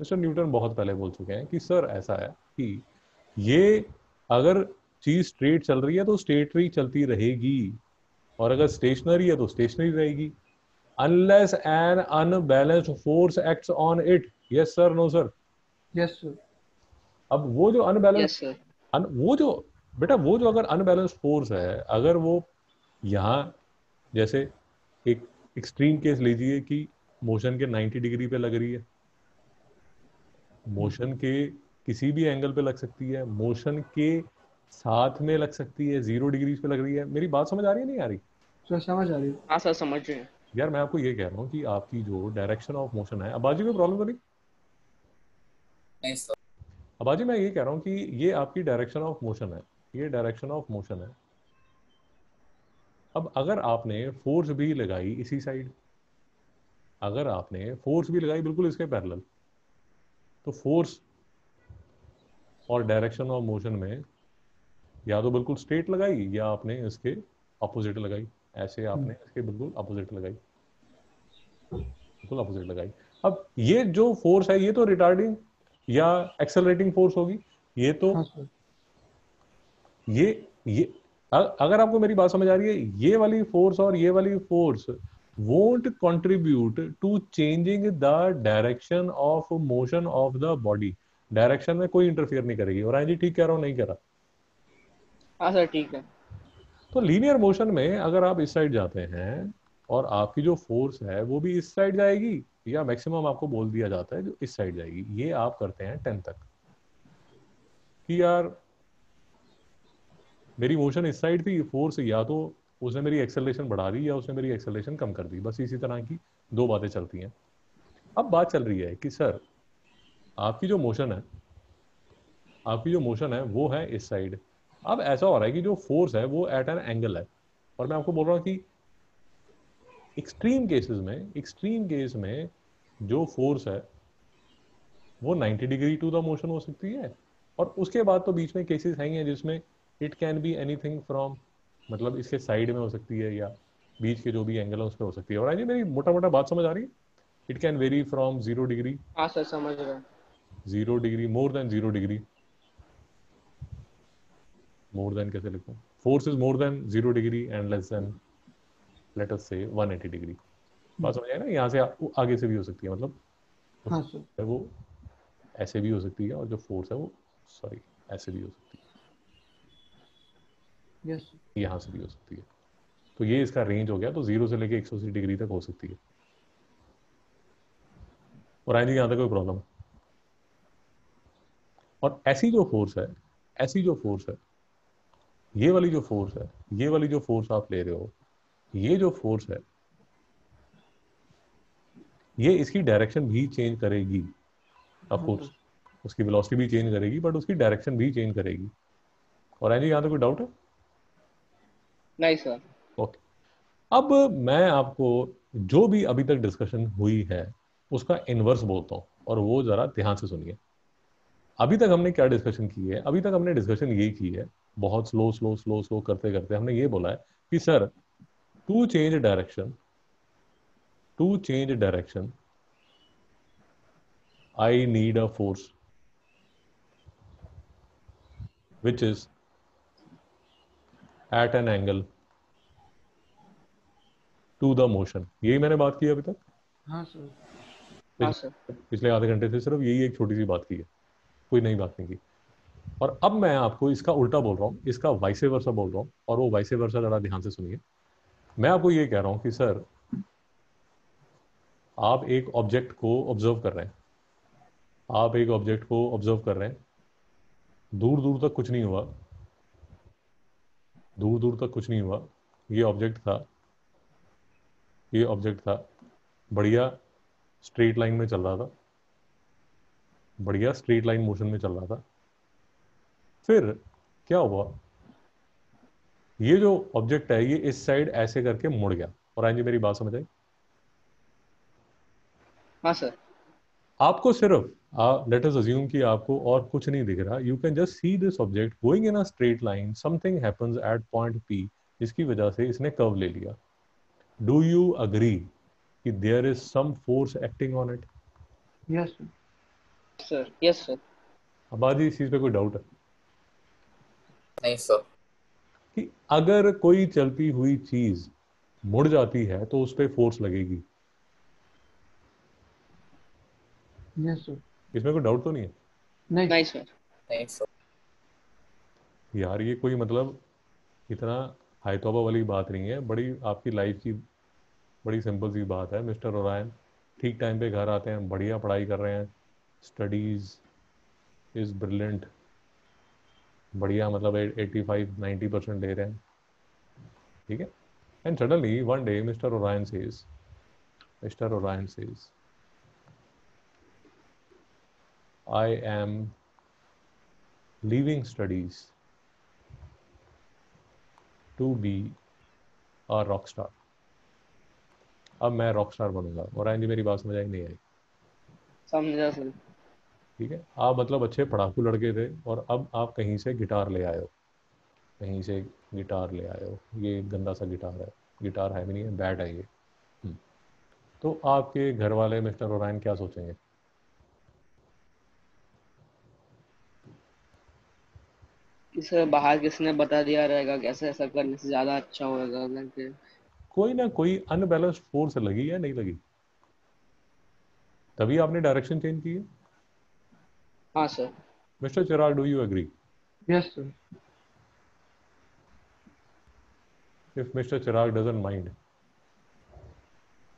मिस्टर न्यूटन बहुत पहले बोल चुके हैं कि सर ऐसा है कि ये अगर चीज़ स्ट्रेट चल रही है तो स्ट्रेट ही चलती रहेगी। और अगर स्टेशनरी है तो स्टेशनरी रहेगी। Unless an unbalanced force acts on it yes sir no sir yes sir अब वो जो अनबैलेंस यस अन, वो जो बेटा वो जो अगर अनबैलेंस्ड फोर्स है अगर वो यहाँ जैसे एक एक्सट्रीम केस लीजिए कि मोशन के 90 डिग्री पे लग रही है। मोशन के किसी भी एंगल पे लग सकती है मोशन के साथ में लग सकती है ज़ीरो डिग्री पे लग रही है। मेरी बात समझ आ रही है नहीं आ रही? सर समझ आ रही है। हाँ सर समझ रहे हैं। यार मैं आपको ये कह रहा हूँ कि आपकी जो डायरेक्शन ऑफ़ मोशन है अबाजी में प्रॉब्लम तो नहीं? अबाजी मैं ये कह रहा हूँ कि ये आपकी डायरेक्शन ऑफ़ मोशन है। ये डायरेक्शन ऑफ़ मोशन है। अब अगर आपने फोर्स भी लगाई इसी साइड अगर आपने फोर्स भी लगाई बिल्कुल इसके पैरेलल तो फोर्स और डायरेक्शन ऑफ़ मोशन में या तो बिल्कुल स्ट्रेट लगाई या आपने इसके अपोजिट लगाई। ऐसे आपने इसके बिल्कुल अपोजिट लगाई। बिल्कुल अपोजिट लगाई। अब ये जो फोर्स है ये तो रिटार्डिंग या एक्सेलरेटिंग फोर्स होगी। ये तो हाँ ये ये अगर आपको मेरी बात समझ आ रही है ये वाली फोर्स और ये वाली force won't contribute to changing the direction of motion of the body direction में कोई इंटरफियर नहीं करेगी। और जी ठीक कह रहा हूँ नहीं कह रहा। हाँ सर ठीक है। तो लीनियर मोशन में अगर आप इस साइड जाते हैं और आपकी जो फोर्स है वो भी इस साइड जाएगी या मैक्सिमम आपको बोल दिया जाता है जो इस साइड जाएगी। ये आप करते हैं टेन तक। कि यार मेरी मोशन इस साइड थी फोर्स या तो उसने मेरी एक्सेलरेशन बढ़ा दी या उसने मेरी एक्सेलरेशन कम कर दी। बस इसी तरह की दो बातें चलती हैं। अब बात चल रही है कि सर आपकी जो मोशन है, आपकी जो मोशन है, वो है इस साइड अब ऐसा हो रहा है कि जो फोर्स है, वो एट एन एंगल है. और मैं आपको बोल रहा हूँ कि एक्सट्रीम केसेस में एक्सट्रीम केस में जो फोर्स है, वो 90 डिग्री टू द मोशन हो सकती है. और उसके बाद तो बीच में केसेस हैं ही जिसमें it can be anything from मतलब इसके साइड में हो सकती है या बीच के जो भी एंगल है उस पर हो सकती है. और जी मेरी मोटा मोटा बात समझ आ रही है? It can vary from zero degree हाँ सर समझ रहे zero degree more than zero degree more than कैसे लिखूं? Force is more than zero degree and less than let us say 180 degree बात समझ आए ना? यहाँ से आ- आगे से भी हो सकती है मतलब? हाँ सर वो ऐसे भी हो सकती है और जो फोर्स है वो सॉरी ऐसे भी हो सकती है। यस यहाँ से भी हो सकती है। तो ये इसका रेंज हो गया तो ज़ीरो से लेके 180 डिग्री तक हो सकती है। और आई जी यहाँ तक कोई प्रॉब्लम और ऐसी जो फोर्स है ऐसी जो फोर्स है ये वाली जो फोर्स है ये वाली जो फोर्स आप ले रहे हो ये जो फोर्स है ये इसकी डायरेक्शन भी चेंज करेगी ऑफकोर्स उसकी वेलोसिटी भी चेंज करेगी बट उसकी डायरेक्शन भी चेंज करेगी। और एंजी यहाँ तो कोई डाउट है? नहीं सर ओके अब मैं आपको जो भी अभी तक डिस्कशन हुई है उसका इनवर्स बोलता हूँ और वो जरा ध्यान से सुनिए। अभी तक हमने क्या डिस्कशन की है? अभी तक हमने डिस्कशन ये की है बहुत स्लो स्लो स्लो स्लो करते करते हमने ये बोला है कि sir to change direction to change direction I need a force which is at an angle to the motion. यही मैंने बात की अभी तक? हाँ सर। हाँ सर। पिछले आधे घंटे से सिर्फ़ यही एक छोटी सी बात की है। कोई नई बात नहीं की। और अब मैं आपको इसका उल्टा बोल रहा हूँ, इसका वाइसे वर्षा बोल रहा हूँ, और वो वाइसे वर्षा जरा ध्यान से सुनिए। मैं आपको ये कह रहा हूँ कि, सर, आप एक ऑब्जेक्ट को ऑब्ज़र्व कर रहे हैं। आप एक ऑब्जेक्ट को ऑब्ज़र्व कर रहे हैं। दूर दूर तक कुछ नहीं हुआ। दूर दूर तक कुछ नहीं हुआ। ये ऑब्जेक्ट था। ये ऑब्जेक्ट था। बढ़िया स्ट्रेट लाइन में चल रहा था। बढ़िया स्ट्रेट लाइन मोशन में चल रहा था। फिर क्या हुआ? ये जो ऑब्जेक्ट है ये इस साइड ऐसे करके मुड़ गया। और आएँगे मेरी बात समझ आई? हाँ सर आपको सिर्फ़ लेट अस अज्यूम कि आपको और कुछ नहीं दिख रहा। You can just see this object going in a straight line something happens at point P जिसकी वजह से इसने कर्व ले लिया। डू यू अग्री कि there is some force acting on it yes sir yes sir अब इस चीज़ पे कोई डाउट है? नहीं सर कि अगर कोई चलती हुई चीज़ मुड़ जाती है तो उस पर फोर्स लगेगी। यस सर इसमें कोई डाउट तो नहीं है? नहीं। नहीं सर नहीं सर यार ये कोई मतलब इतना हाई तौबा वाली बात नहीं है। बड़ी आपकी लाइफ की बड़ी सिंपल सी बात है मिस्टर ओरायन। ठीक टाइम पे घर आते हैं बढ़िया पढ़ाई कर रहे हैं। स्टडीज़ इज़ ब्रिलियंट बढ़िया मतलब एट्टी फाइव नाइन्टी परसेंट ले रहे हैं। ठीक है? And suddenly one day mister Orion says mister Orion says I am leaving studies to be a rock star. अब मैं रॉक स्टार बनूँगा। और आएँगे मेरी बात समझ आई? नहीं आई। समझा, सर। ठीक है? आप मतलब अच्छे पढ़ाकू लड़के थे और अब आप कहीं से गिटार ले आए हो। कहीं से गिटार ले आए हो। ये गंदा सा गिटार है। गिटार है भी नहीं है बैट है ये। हम्म। तो आपके घर वाले मिस्टर ओरायन क्या सोचेंगे? सर बाहर किसने बता दिया रहेगा कैसे ऐसा करने से ज़्यादा अच्छा होगा करके कोई ना कोई अनबैलेंस्ड फोर्स लगी या नहीं लगी? तभी आपने डायरेक्शन चेंज की है। हाँ sir mister Chirag do you agree yes sir if Mr. Chirag doesn't mind.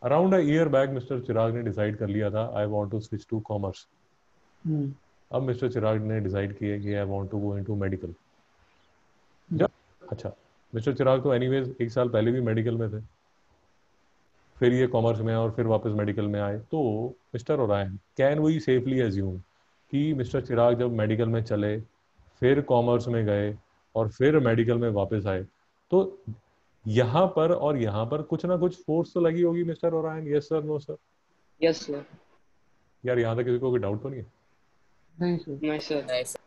Around a year back, Mr. Chirag ने डिसाइड कर लिया था I want to switch to commerce hmm अब मिस्टर चिराग ने डिसाइड किया कि I want to go into medical जब अच्छा मिस्टर चिराग तो एनीवेज एक साल पहले भी मेडिकल में थे। फिर ये कॉमर्स में और फिर वापस मेडिकल में आए। तो mister Orion can we safely assume कि मिस्टर चिराग जब मेडिकल में चले फिर कॉमर्स में गए और फिर मेडिकल में वापस आए। तो यहाँ पर और यहाँ पर कुछ ना कुछ फोर्स तो लगी होगी mister Orion yes sir no sir yes sir यार यहाँ तक किसी को कोई डाउट तो नहीं है? नहीं सर नहीं sir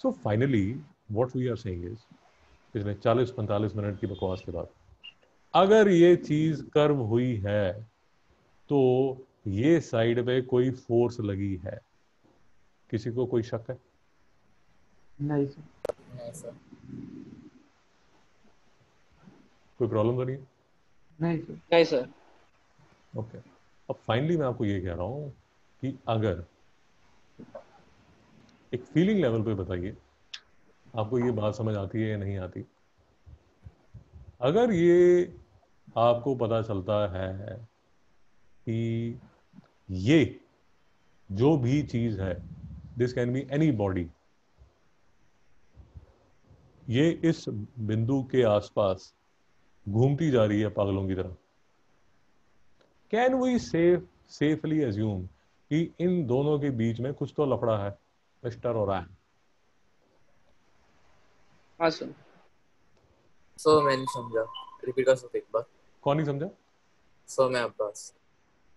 so finally what we are saying is पिछले 40-45 मिनट की बकवास के बाद अगर ये चीज़ कर्व हुई है तो ये साइड पे कोई फोर्स लगी है। किसी को कोई शक है? नहीं सर नहीं सर कोई प्रॉब्लम तो नहीं है? नहीं सर नहीं सर ओके अब फाइनली मैं आपको ये कह रहा हूँ कि अगर एक फीलिंग लेवल पे बताइए आपको ये बात समझ आती है या नहीं आती? अगर ये आपको पता चलता है कि ये जो भी चीज़ है this can be any body ये इस बिंदु के आसपास घूमती जा रही है पागलों की तरह। Can we safe safely assume कि इन दोनों के बीच में कुछ तो लफड़ा है मिस्टर और हाँ सर सो मैं नहीं समझा। रिपीट कर सकते एक बार? कौन नहीं समझा? सो मैं अब्बास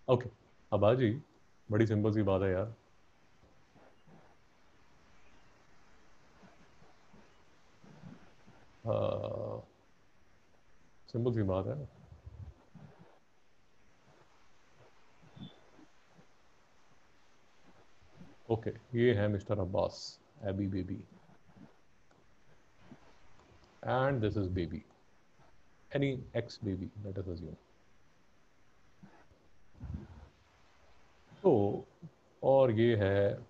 ओके अब्बास जी बड़ी सिंपल सी बात है यार। सिंपल सी बात है ओके ये है mister Abbas AB baby and this is baby any X baby let us assume तो और ये है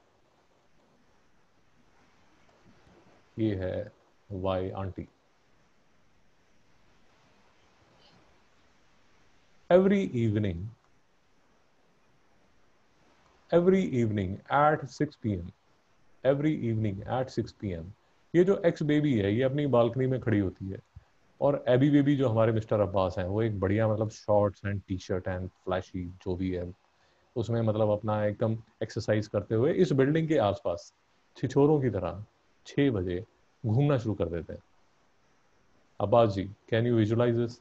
ये है Y aunty. Every evening every evening at 6 pm every evening at 6 pm ये जो एक्स बेबी है, ये अपनी बालकनी में खड़ी होती है। और एबी बेबी जो हमारे मिस्टर अब्बास हैं, वो एक बढ़िया मतलब shorts and T shirt and flashy जो भी है, उसमें मतलब अपना एकदम एक्सरसाइज करते हुए इस बिल्डिंग के आसपास, छिछोरों की तरह छः बजे घूमना शुरू कर देते हैं। Abbas ji can you visualise this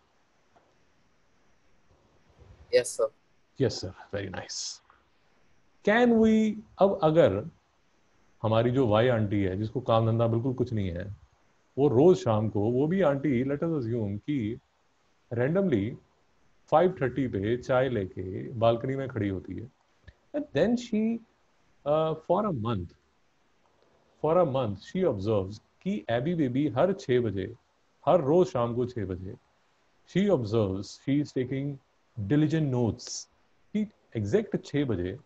yes sir yes sir very nice can we अब अगर हमारी जो वाई आंटी है, जिसको काम धंधा बिल्कुल कुछ नहीं है, वो रोज शाम को, वो भी आंटी लेट अस अज्यूम कि रैंडमली 5:30 पे चाय लेके बालकनी में खड़ी होती है and then she for a month for a month she observes कि एबी बेबी हर छः बजे, हर रोज शाम को छः बजे she observes she is taking diligent notes कि एग्जैक्ट छः बजे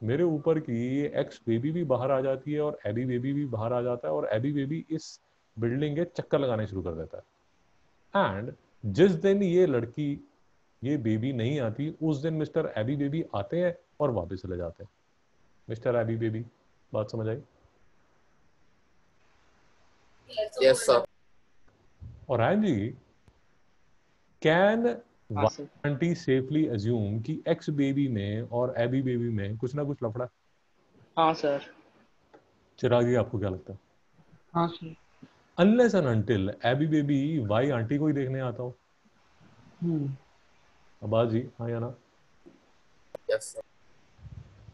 मेरे ऊपर की एक्स बेबी भी बाहर आ जाती है और एबी बेबी भी बाहर आ जाता है और एबी बेबी इस बिल्डिंग के चक्कर लगाने शुरू कर देता है। एंड जिस दिन ये लड़की ये बेबी नहीं आती उस दिन मिस्टर एबी बेबी आते हैं और वापस चले जाते हैं। मिस्टर एबी बेबी बात समझ आई? यस सर और Ayan ji can aunty safely assume कि एक्स बेबी में और एबी बेबी में कुछ ना कुछ लफड़ा। हाँ सर चिराग जी आपको क्या लगता है? हाँ sir unless and until AB baby Y aunty को ही देखने आता हो? हम्म अब्बास जी हाँ या ना? यस सर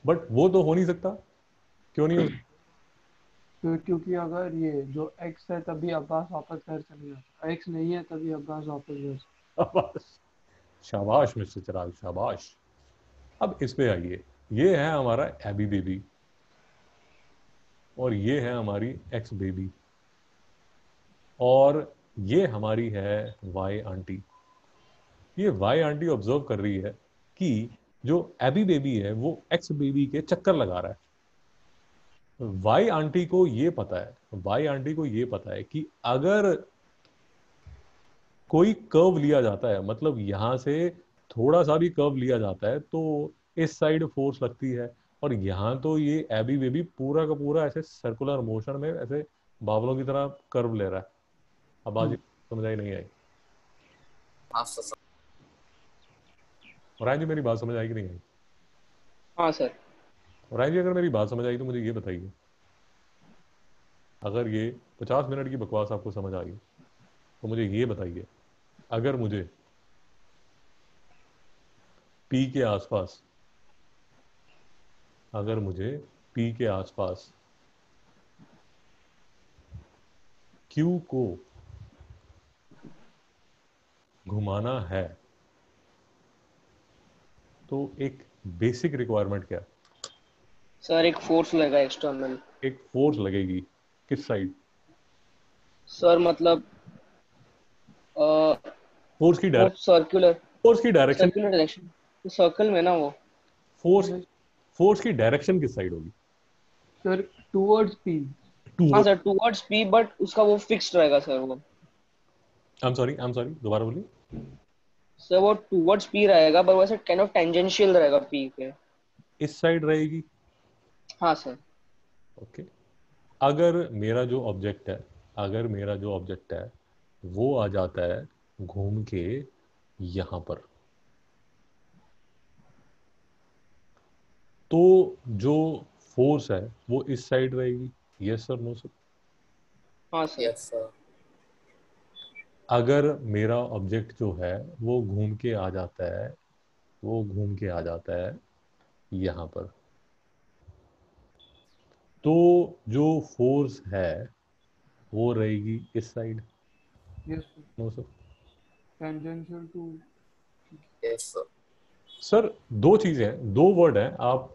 बट वो तो हो नहीं सकता। क्यों नहीं हो तो क्योंकि अगर ये जो एक्स है तभी अब्बास वापस घर चले जाता एक्स नहीं है तभी अब्बास वापस घर। शाबाश, मिस्टर चिराग, शाबाश। अब इस पे आइए। ये है हमारा एबी बेबी और ये है हमारी एक्स बेबी और ये हमारी है वाई आंटी ये वाई आंटी ऑब्ज़र्व कर रही है कि जो एबी बेबी है, वो एक्स बेबी के चक्कर लगा रहा है। वाई आंटी को ये पता है वाई आंटी को ये पता है कि अगर कोई कर्व लिया जाता है मतलब यहाँ से थोड़ा सा भी कर्व लिया जाता है तो इस साइड फोर्स लगती है। और यहाँ तो ये एबी बेबी पूरा का पूरा ऐसे सर्कुलर मोशन में ऐसे बावलों की तरह कर्व ले रहा है। अब आज समझ आई नहीं आई। हाँ और जी मेरी बात समझ आई कि नहीं आई? हाँ सर। और जी अगर मेरी बात समझ आई तो मुझे ये बताइए अगर ये पचास मिनट की बकवास आपको समझ आ गई तो मुझे ये बताइए अगर मुझे पी के आसपास अगर मुझे पी के आसपास क्यू को घुमाना है तो एक बेसिक रिक्वायरमेंट क्या? सर एक फोर्स लगेगा एक्सटर्नल एक फोर्स लगेगी किस साइड सर मतलब फोर्स की डायरेक्शन सर्कुलर फोर्स की डायरेक्शन सर्कुलर डायरेक्शन सर्कल में ना वो. फोर्स फोर्स की डायरेक्शन किस साइड होगी? सर टुवर्ड्स पी हाँ सर टुवर्ड्स पी बट उसका वो फिक्स्ड रहेगा सर वो. I am sorry I am sorry दोबारा बोलिए। सर वो टुवर्ड्स पी रहेगा पर वैसे काइंड ऑफ़ टेंजेंशियल रहेगा पी. के इस साइड रहेगी? हाँ सर ओके अगर मेरा जो ऑब्जेक्ट है अगर मेरा जो ऑब्जेक्ट है वो आ जाता है घूम के यहाँ पर। तो जो फोर्स है वो इस साइड रहेगी। यस सर नो सर हाँ सर यस सर अगर मेरा ऑब्जेक्ट जो है वो घूम के आ जाता है वो घूम के आ जाता है यहाँ पर। तो जो फोर्स है वो रहेगी इस side yes no sir tangential to yes sir sir दो चीज़ें हैं दो वर्ड हैं आप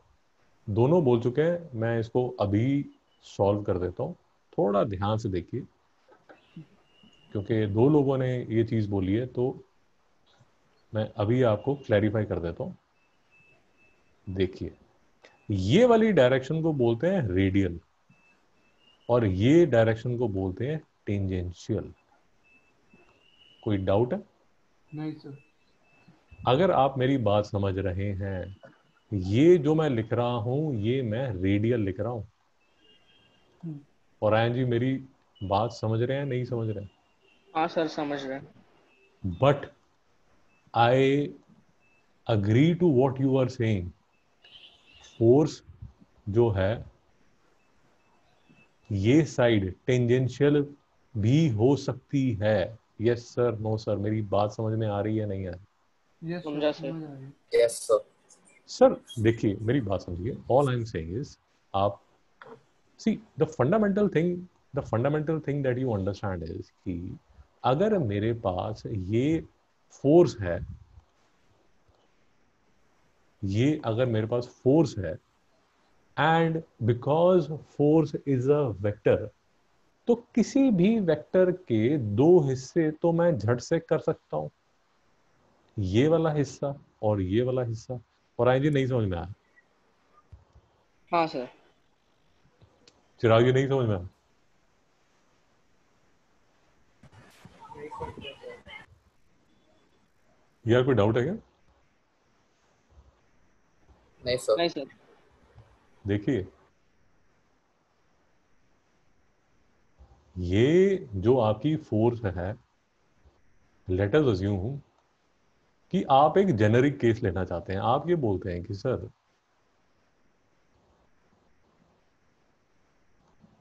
दोनों बोल चुके हैं मैं इसको अभी सॉल्व कर देता हूँ। थोड़ा ध्यान से देखिए क्योंकि दो लोगों ने ये चीज़ बोली है तो मैं अभी आपको क्लैरिफाई कर देता हूँ। देखिए ये वाली डायरेक्शन को बोलते हैं रेडियल और ये डायरेक्शन को बोलते हैं टेंजेंशियल कोई डाउट है? नहीं सर। अगर आप मेरी बात समझ रहे हैं ये जो मैं लिख रहा हूँ ये मैं रेडियल लिख रहा हूँ। हम्म। और आयन जी मेरी बात समझ रहे हैं नहीं समझ रहे हाँ? सर समझ रहे हैं। But I agree to what you are saying force जो है ये साइड टेंजेंशियल भी हो सकती है। यस सर नो सर मेरी बात समझ में आ रही है नहीं आ रही? Yes sir sir. समझ आ गया यस सर सर देखिए मेरी बात समझिए। All I am saying is आप see the fundamental thing the fundamental thing that you understand is कि अगर मेरे पास ये फोर्स है ये अगर मेरे पास फोर्स है and because force is a vector तो किसी भी वेक्टर के दो हिस्से तो मैं झट से कर सकता हूँ। ये वाला हिस्सा और ये वाला हिस्सा। और आई जी नहीं समझ में आया? हाँ सर। चिराग जी नहीं समझ में आया? यार कोई डाउट है क्या? नहीं सर। नहीं सर। देखिए ये जो आपकी फोर्स है लेट अस अज्यूम कि आप एक जेनरिक केस लेना चाहते हैं। आप ये बोलते हैं कि, सर,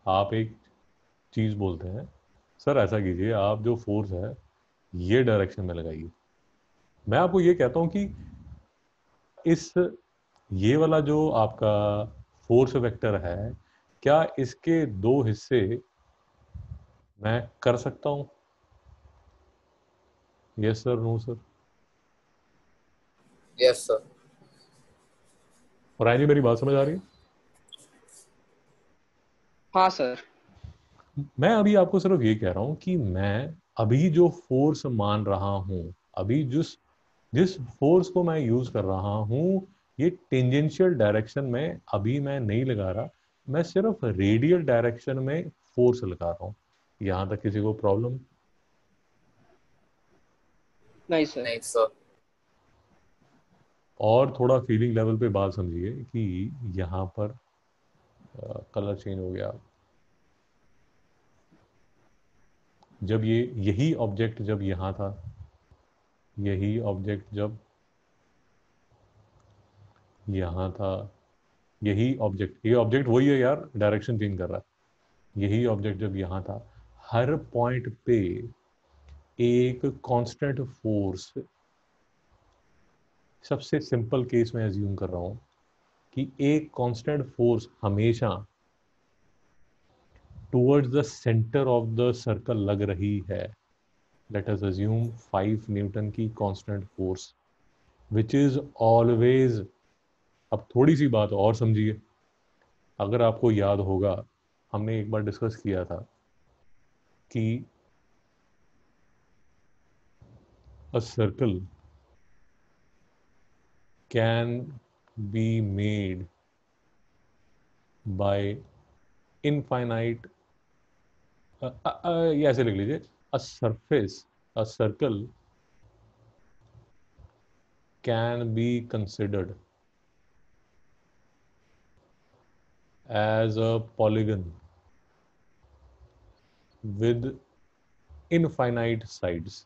आप एक चीज़ बोलते हैं, सर, ऐसा कीजिए, आप जो फोर्स है, ये डायरेक्शन में लगाइए। मैं आपको ये कहता हूँ कि इस, ये वाला जो आपका फोर्स वेक्टर है, क्या इसके दो हिस्से मैं कर सकता हूँ? Yes sir no sir yes sir और आई जी मेरी बात समझ आ रही है? हाँ सर मैं अभी आपको सिर्फ़ ये कह रहा हूँ कि मैं अभी जो फोर्स मान रहा हूँ अभी जिस जिस फोर्स को मैं यूज़ कर रहा हूँ ये टेंजेंशियल डायरेक्शन में अभी मैं नहीं लगा रहा। मैं सिर्फ़ रेडियल डायरेक्शन में फोर्स लगा रहा हूँ। यहाँ तक किसी को प्रॉब्लम नहीं सर नहीं सर और थोड़ा फीलिंग लेवल पे बात समझिए कि यहाँ पर कलर चेंज हो गया। जब ये यही ऑब्जेक्ट जब यहाँ था यही ऑब्जेक्ट जब यहाँ था यही ऑब्जेक्ट ये ऑब्जेक्ट वही है यार डायरेक्शन चेंज कर रहा है। यही ऑब्जेक्ट जब यहाँ था हर पॉइंट पे एक कांस्टेंट फोर्स सबसे सिंपल केस में एज्यूम कर रहा हूँ कि एक कांस्टेंट फोर्स हमेशा towards the centre of the circle लग रही है। Let us assume five newton की constant force which is always अब थोड़ी सी बात और समझिए। अगर आपको याद होगा, हमने एक बार डिस्कस किया था कि a circle can be made by infinite ये ऐसे लिख लीजिए a surface a circle can be considered as a polygon with infinite sides.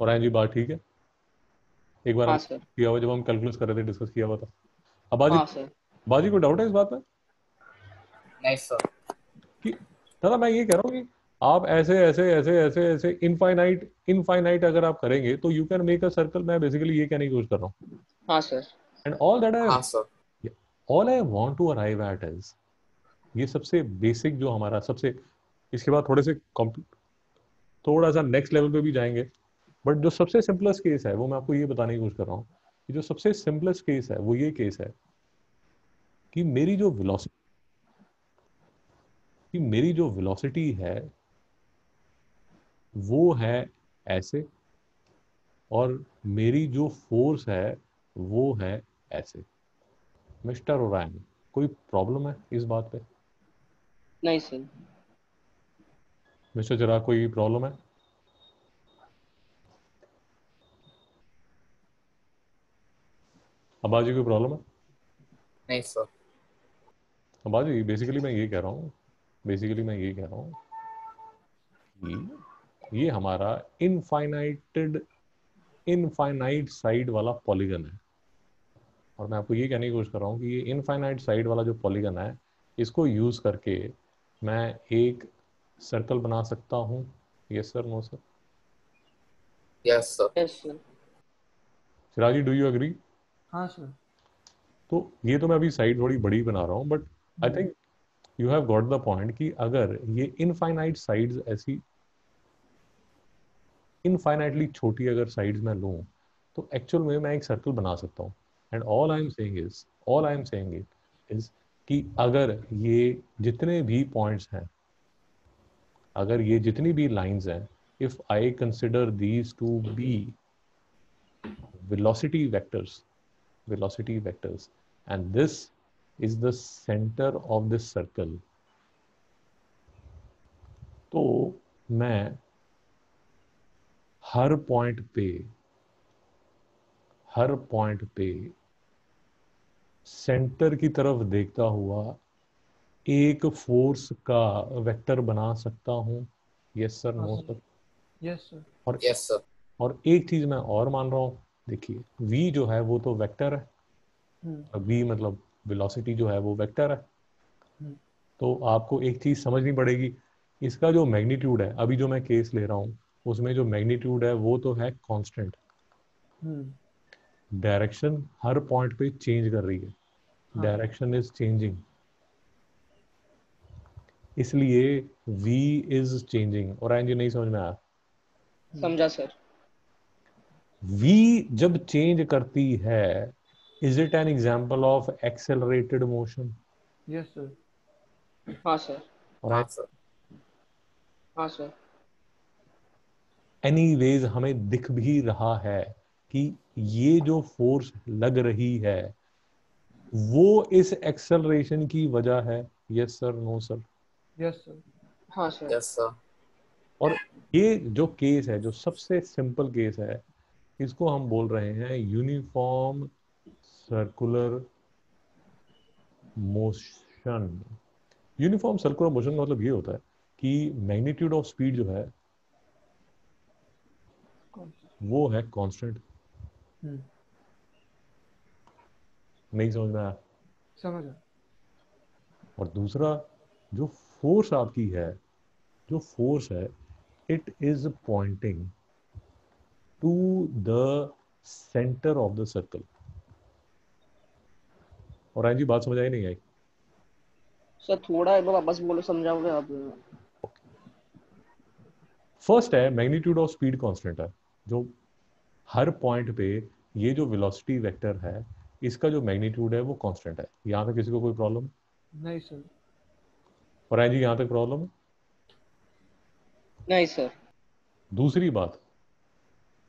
और आयन जी बात ठीक है? एक बार हाँ किया हुआ जब हम कैलकुलस कर रहे थे डिस्कस किया हुआ था। अब बाजी हाँ बाजी को डाउट है इस बात में? नहीं सर कि दादा मैं ये कह रहा हूँ कि आप ऐसे ऐसे ऐसे ऐसे ऐसे इनफाइनाइट इनफाइनाइट अगर आप करेंगे तो you can make a circle मैं बेसिकली ये कहने की कोशिश कर रहा हूँ। हाँ sir and all that I all I want to arrive at is ये सबसे बेसिक जो हमारा सबसे इसके बाद थोड़े से थोड़ा सा नेक्स्ट लेवल पे भी जाएँगे। बट जो सबसे सिंपलेस्ट केस है, वो मैं आपको ये बताने की कोशिश कर रहा हूँ कि जो सबसे सिंपलेस्ट केस है, वो ये केस है कि मेरी जो वेलोसिटी कि मेरी जो वेलोसिटी है, वो है ऐसे और मेरी जो फोर्स है, वो है ऐसे। मिस्टर ओरायन कोई प्रॉब्लम है इस बात पे? नहीं सर मिस्टर चिराग कोई प्रॉब्लम है? अबाजी कोई प्रॉब्लम है? नहीं सर अबाजी बेसिकली मैं ये कह रहा हूँ बेसिकली मैं ये कह रहा हूँ कि ये हमारा इनफाइनाइटेड इनफाइनाइट साइड वाला पॉलीगन है। और मैं आपको ये कहने की कोशिश कर रहा हूँ कि ये इनफाइनाइट साइड वाला जो पॉलीगन है इसको यूज़ करके मैं एक सर्कल बना सकता हूँ? Yes sir no sir yes sir yes sir Chiraji do you agree हाँ सर तो ये तो मैं अभी साइड थोड़ी बड़ी बना रहा हूँ but I think you have got the point कि अगर ये इनफाइनाइट साइड्स ऐसी इनफाइनाइटली छोटी अगर साइड्स मैं लूँ तो एक्चुअल में मैं एक सर्कल बना सकता हूँ। And all I am saying is all I am saying it is कि अगर ये जितने भी पॉइंट्स हैं अगर ये जितनी भी लाइंस हैं if I consider these to be velocity vectors velocity vectors and this is the centre of this circle तो मैं हर पॉइंट पे, हर पॉइंट पे सेंटर की तरफ़ देखता हुआ एक फोर्स का वेक्टर बना सकता हूँ? Yes sir no sir yes sir और यस सर और एक चीज़ मैं और मान रहा हूँ देखिए v जो है वो तो वेक्टर है। हम्म। v मतलब वेलोसिटी जो है वो वेक्टर है। हम्म। तो आपको एक चीज़ समझनी पड़ेगी इसका जो मैग्नीट्यूड है अभी जो मैं केस ले रहा हूँ उसमें जो मैग्नीट्यूड है वो तो है कांस्टेंट हम्म। डायरेक्शन हर पॉइंट पे चेंज कर रही है। हाँ। डायरेक्शन इज़ चेंजिंग इसलिए v इज़ चेंजिंग और एनजी नहीं समझ में आया? समझा सर v जब चेंज करती है is it an example of accelerated motion yes sir हाँ सर और हाँ सर हाँ सर एनीवेज हमें दिख भी रहा है कि ये जो फोर्स लग रही है वो इस एक्सेलरेशन की वजह है? Yes sir no sir yes sir हाँ सर यस सर और ये जो केस है जो सबसे सिंपल केस है इसको हम बोल रहे हैं uniform circular motion uniform circular motion का मतलब ये होता है कि मैग्नीट्यूड ऑफ़ स्पीड जो है वो है कांस्टेंट हम्म नहीं समझ में आया? समझा और दूसरा जो फोर्स आपकी है जो फोर्स है it is pointing to the centre of the circle और आयन जी बात समझ आई नहीं आई? सर थोड़ा एक बार वापस बोलो समझाओगे आप? फ़र्स्ट है मैग्नीट्यूड ऑफ़ स्पीड कांस्टेंट है जो हर पॉइंट पे ये जो वेलोसिटी वेक्टर है इसका जो मैग्नीट्यूड है वो कांस्टेंट है। यहाँ पे किसी को कोई प्रॉब्लम नहीं सर और आयन जी यहाँ तक प्रॉब्लम है? नहीं सर दूसरी बात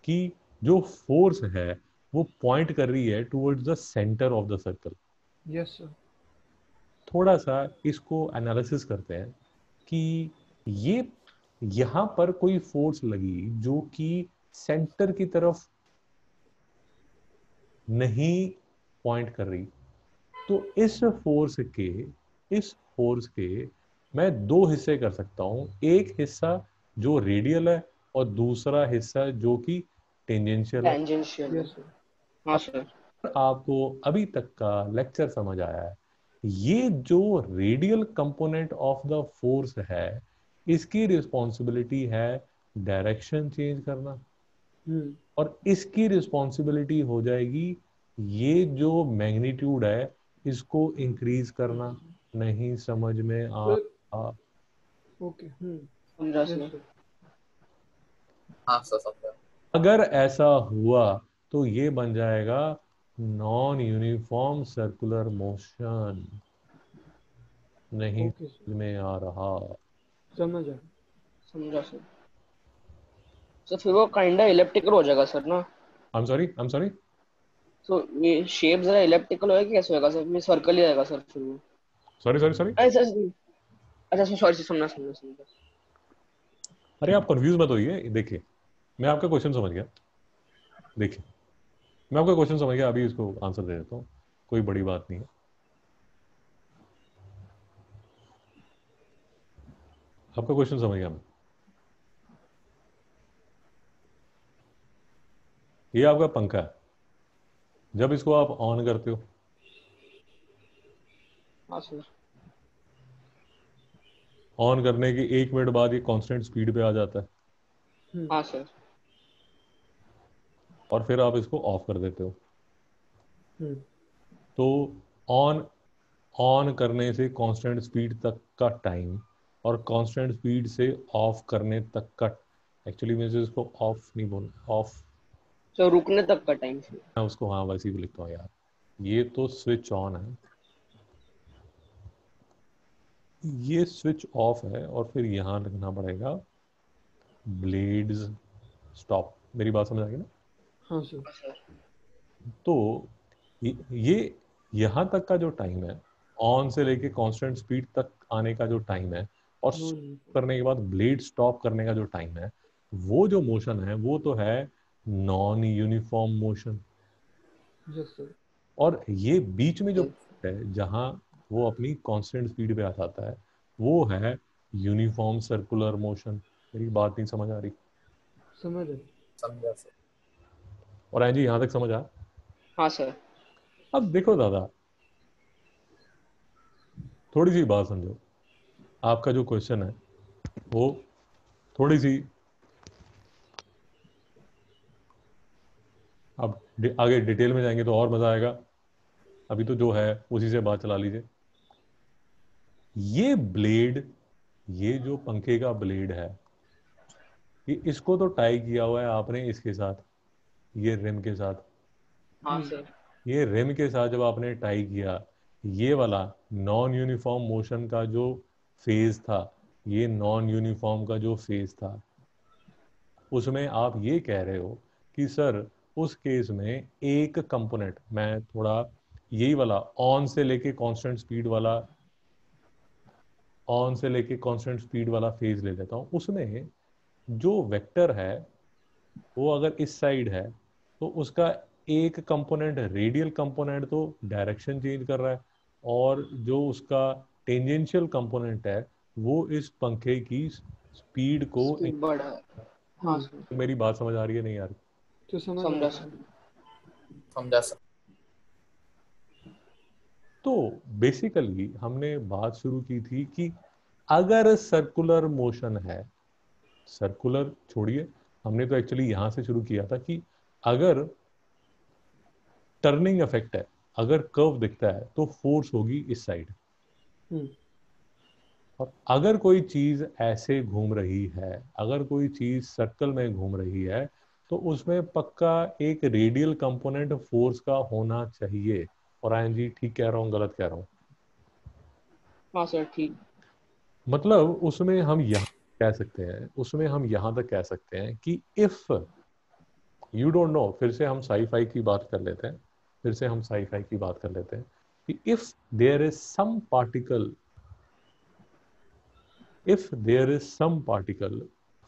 कि जो फोर्स है वो पॉइंट कर रही है towards the centre of the circle yes sir थोड़ा सा इसको एनालिसिस करते हैं कि ये यहाँ पर कोई फोर्स लगी जो कि सेंटर की तरफ़ नहीं पॉइंट कर रही। तो इस फोर्स के इस फोर्स के मैं दो हिस्से कर सकता हूँ। एक हिस्सा जो रेडियल है और दूसरा हिस्सा जो कि टेंजेंशियल है। टेंजेंशियल यस सर हाँ सर आपको अभी तक का लेक्चर समझ आया है। ये जो radial component of the force है इसकी रिस्पॉन्सिबिलिटी है डायरेक्शन चेंज करना। हम्म और इसकी रिस्पॉन्सिबिलिटी हो जाएगी ये जो मैग्नीट्यूड है इसको इंक्रीज करना। नहीं समझ में आ, ओके हम्म। हाँ अगर ऐसा हुआ तो ये बन जाएगा नॉन यूनिफॉर्म सर्कुलर मोशन नहीं सर। में आ रहा। समझ। समझा सर। सर फिर वो काइंडा इलेप्टिकल हो जाएगा सर ना? I am sorry I am sorry तो ये शेप जरा इलेप्टिकल होएगा कैसे होएगा सर? मैं सर्कल ही आएगा सर फिर वो। सॉरी सॉरी सॉरी अच्छा सॉरी समझा समझा समझा अरे आप कंफ्यूज मत होइए देखिए। मैं आपका क्वेश्चन समझ गया। देखिए मैं आपका क्वेश्चन समझ गया अभी इसको आंसर दे देता हूँ। कोई बड़ी बात नहीं है। आपका क्वेश्चन समझ गया मैं। ये आपका पंखा है। जब इसको आप ऑन करते हो। हाँ सर ऑन करने के एक मिनट बाद ये कांस्टेंट स्पीड पे आ जाता है। हम्म। हाँ सर और फिर आप इसको ऑफ़ कर देते हो। हम्म। तो ऑन ऑन करने से कांस्टेंट स्पीड तक का टाइम और कांस्टेंट स्पीड से ऑफ़ करने तक का एक्चुअली मैं इसको ऑफ़ नहीं बोल ऑफ़ तो रुकने तक का टाइम मैं उसको हाँ वैसे ही लिखता हूँ यार। ये तो स्विच ऑन है। ये स्विच ऑफ़ है और फिर यहाँ लिखना पड़ेगा ब्लेड्स स्टॉप। मेरी बात समझ आ गई ना? हाँ सर तो ये, यहाँ तक का जो टाइम है ऑन से लेके कांस्टेंट स्पीड तक आने का जो टाइम है और हाँ करने के बाद ब्लेड स्टॉप करने का जो टाइम है वो जो मोशन है वो तो है नॉन यूनिफॉर्म मोशन और ये बीच में जो है जहाँ वो अपनी कांस्टेंट स्पीड पे आ जाता है। वो है यूनिफॉर्म सर्कुलर मोशन मेरी बात नहीं समझ आ रही। समझ आया समझा सर और जी यहाँ तक समझ आ? हाँ सर अब देखो दादा थोड़ी सी बात समझो। आपका जो क्वेश्चन है वो थोड़ी सी अब आगे डिटेल में जाएँगे तो और मज़ा आएगा। अभी तो जो है उसी से बात चला लीजिए। ये ब्लेड ये जो पंखे का ब्लेड है ये इसको तो टाई किया हुआ है आपने इसके साथ ये रिम के साथ। हाँ सर ये रिम के साथ जब आपने टाई किया ये वाला नॉन यूनिफॉर्म मोशन का जो फ़ेज़ था ये नॉन यूनिफॉर्म का जो फ़ेज़ था उसमें आप ये कह रहे हो कि सर उस केस में एक कंपोनेंट मैं थोड़ा यही वाला ऑन से लेके कांस्टेंट स्पीड वाला ऑन से लेके कांस्टेंट स्पीड वाला फ़ेज़ ले लेता हूँ उसमें जो वेक्टर है वो अगर इस साइड है तो उसका एक कंपोनेंट रेडियल कंपोनेंट तो डायरेक्शन चेंज कर रहा है और जो उसका टेंजेंशियल कंपोनेंट है वो इस पंखे की स्पीड को स्पीड बढ़ा। हाँ मेरी बात समझ आ रही है नहीं यार? तो समझ समझा तो बेसिकली हमने बात शुरू की थी कि अगर सर्कुलर मोशन है सर्कुलर छोड़िए हमने तो एक्चुअली यहाँ से शुरू किया था कि अगर टर्निंग इफ़ेक्ट है अगर कर्व दिखता है तो फोर्स होगी इस साइड हम्म। और अगर कोई चीज़ ऐसे घूम रही है अगर कोई चीज़ सर्कल में घूम रही है तो उसमें पक्का एक रेडियल कंपोनेंट फोर्स का होना चाहिए। और आयन जी ठीक कह रहा हूँ गलत कह रहा हूँ। हाँ सर ठीक। मतलब उसमें हम यहाँ कह सकते हैं उसमें हम यहाँ तक कह सकते हैं कि इफ़ यू डोंट नो फिर से हम साईफाई की बात कर लेते हैं फिर से हम साईफाई की बात कर लेते हैं कि if there is some particle if there is some particle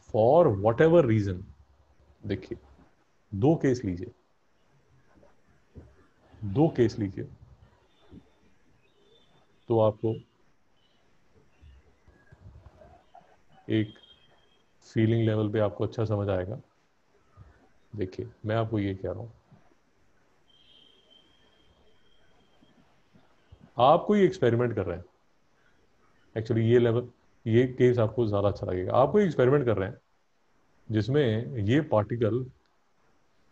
for whatever reason देखिए दो केस लीजिए। दो केस लीजिए तो आपको एक फीलिंग लेवल पे आपको अच्छा समझ आएगा। देखिए, मैं आपको ये कह रहा हूँ। आप कोई एक्सपेरिमेंट कर रहे हैं। एक्चुअली ये लेवल ये केस आपको ज़्यादा अच्छा लगेगा। आप कोई एक्सपेरिमेंट कर रहे हैं, जिसमें ये पार्टिकल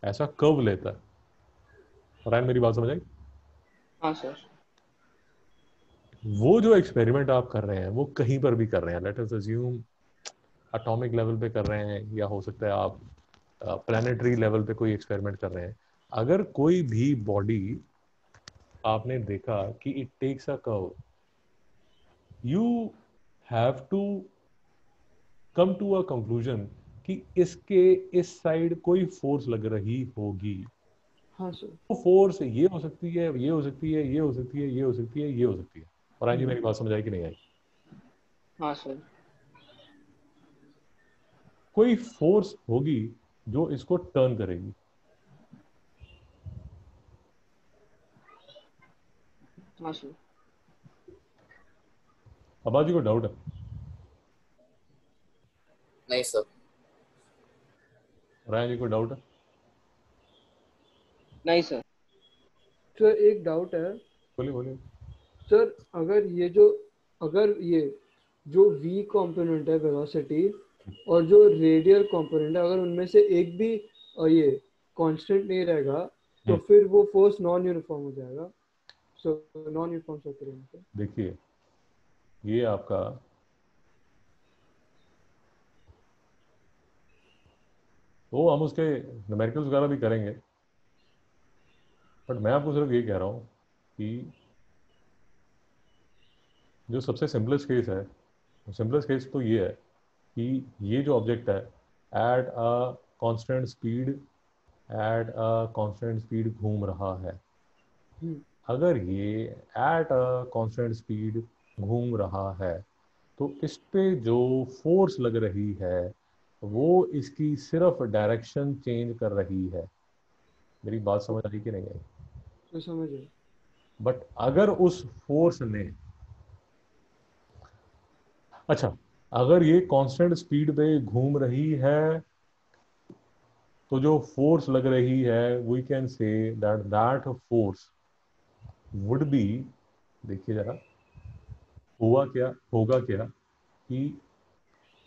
ऐसा कर्व लेता है। रायन मेरी बात समझ आई? हाँ सर वो जो एक्सपेरिमेंट आप कर रहे हैं वो कहीं पर भी कर रहे हैं let us assume atomic level पे कर रहे हैं या हो सकता है आप प्लानिटरी लेवल पे कोई एक्सपेरिमेंट कर रहे हैं। अगर कोई भी बॉडी आपने देखा कि it takes a curve you have to come to a conclusion कि इसके इस साइड कोई फोर्स लग रही होगी। हाँ सर फोर्स ये हो सकती है ये हो सकती है ये हो सकती है ये हो सकती है ये हो सकती है। और आज मेरी बात समझ आई कि नहीं आई? हाँ सर कोई फोर्स होगी जो इसको टर्न करेगी? हाँ सर को डाउट है। नहीं सर राय जी को डाउट है? नहीं सर सर एक डाउट है। बोलिए बोलिए। सर अगर ये जो अगर ये जो v कंपोनेंट है वेलोसिटी और जो रेडियल कंपोनेंट है अगर उनमें से एक भी ये कांस्टेंट नहीं रहेगा तो हम्म। फिर वो फोर्स नॉन यूनिफॉर्म हो जाएगा। सो नॉन यूनिफॉर्म सर्कुलर देखिए ये आपका वो हम उसके न्यूमेरिकल्स वगैरह भी करेंगे। बट मैं आपको सिर्फ़ ये कह रहा हूँ कि जो सबसे सिंपलेस्ट केस है सिंपलेस्ट केस तो ये है कि ये जो ऑब्जेक्ट है at a constant speed at a constant speed घूम रहा है। हम्म। अगर ये एट अ कांस्टेंट स्पीड घूम रहा है तो इस पे जो फोर्स लग रही है वो इसकी सिर्फ़ डायरेक्शन चेंज कर रही है। मेरी बात समझ आई कि नहीं आई? समझ बट अगर उस फोर्स ने अच्छा अगर ये कांस्टेंट स्पीड पे घूम रही है तो जो फोर्स लग रही है we can say that that force would be देखिए जरा, हुआ क्या, होगा क्या, कि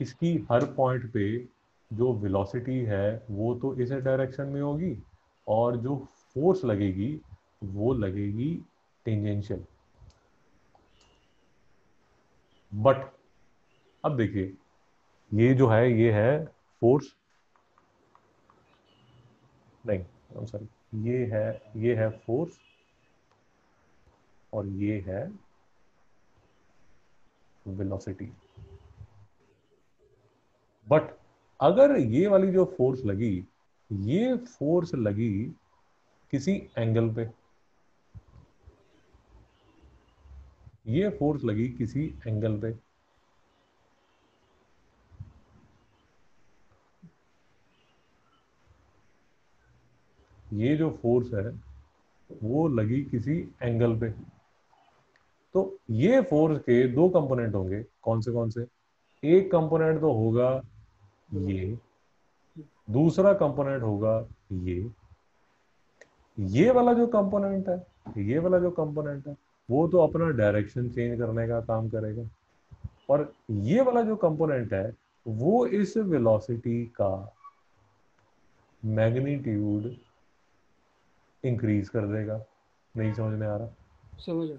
इसकी हर पॉइंट पे जो वेलोसिटी है, वो तो इस डायरेक्शन में होगी, और जो फोर्स लगेगी वो लगेगी टेंजेंशियल बट अब देखिए, ये जो है, ये है फोर्स नहीं सॉरी ये है ये है फोर्स और ये है वेलोसिटी बट अगर ये वाली जो फोर्स लगी, ये फोर्स लगी किसी एंगल पे ये फोर्स लगी किसी एंगल पे। ये जो फोर्स है, वो लगी किसी एंगल पे। तो ये फोर्स के दो कंपोनेंट होंगे, कौन से कौन से? एक कंपोनेंट तो होगा ये, दूसरा कंपोनेंट होगा ये। ये वाला जो कंपोनेंट है, ये वाला जो कंपोनेंट है वो तो अपना डायरेक्शन चेंज करने का काम करेगा। और ये वाला जो कंपोनेंट है वो इस वेलोसिटी का मैग्नीट्यूड इंक्रीज कर देगा। नहीं समझ में आ रहा? समझ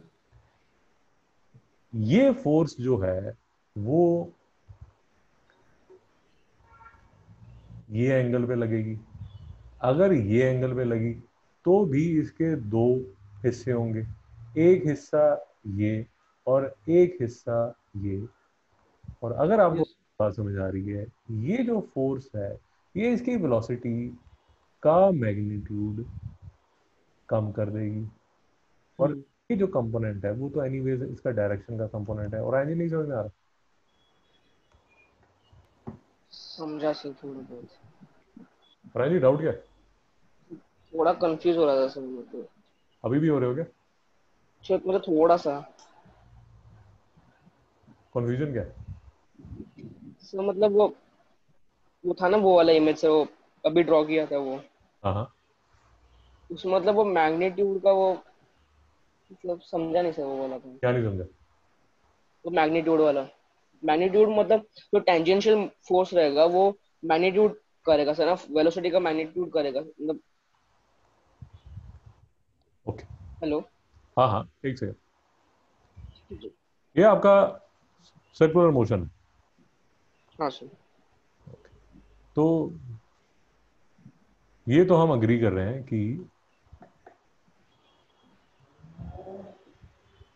ये फोर्स जो है वो ये एंगल पे लगेगी। अगर ये एंगल पे लगी तो भी इसके दो हिस्से होंगे। एक हिस्सा ये और एक हिस्सा ये। और अगर आपको बात समझ आ रही है ये जो फोर्स है ये इसकी वेलोसिटी का मैग्नीट्यूड कम कर देगी। और हम्म, ये जो कंपोनेंट है वो तो एनीवेज इसका डायरेक्शन का कंपोनेंट है और आगे नहीं समझ में आ रहा। समझा सर थोड़ा बहुत। राय डाउट क्या? थोड़ा कंफ्यूज हो रहा था सर वो तो। अभी भी हो रहे हो क्या? शायद मतलब थोड़ा सा। कंफ्यूजन क्या? है सर मतलब वो वो था ना वो वाला इमेज से वो अभी ड्रॉ किया था वो। हाँ हाँ। उसमें मतलब वो मैग्नीट्यूड का वो मतलब समझा नहीं सर वो वाला था क्या नहीं समझा? वो मैग्नीट्यूड वाला। मैग्नीट्यूड मतलब जो टेंजेंशियल फोर्स रहेगा वो मैग्नीट्यूड करेगा सर ना वेलोसिटी का मैग्नीट्यूड करेगा। मतलब ओके हेलो हाँ हाँ। एक सेकंड ये आपका सर्कुलर मोशन है। हाँ सर तो ये तो हम अग्री कर रहे हैं कि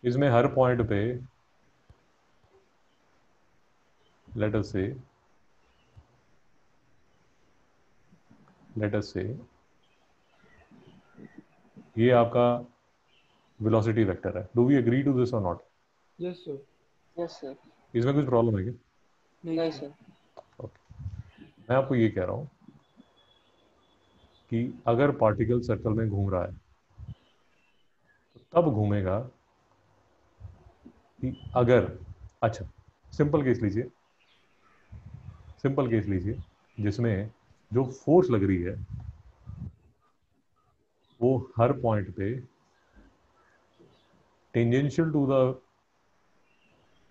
इसमें हर पॉइंट पे लेट अस से लेट अस से ये आपका वेलोसिटी वेक्टर है। Do we agree to this और not yes sir yes sir इसमें कुछ प्रॉब्लम है क्या? नहीं सर ओके मैं आपको ये कह रहा हूँ कि अगर पार्टिकल सर्कल में घूम रहा है तो तब घूमेगा कि अगर अच्छा सिंपल केस लीजिए। सिंपल केस लीजिए जिसमें जो फोर्स लग रही है वो हर पॉइंट पे tangential to the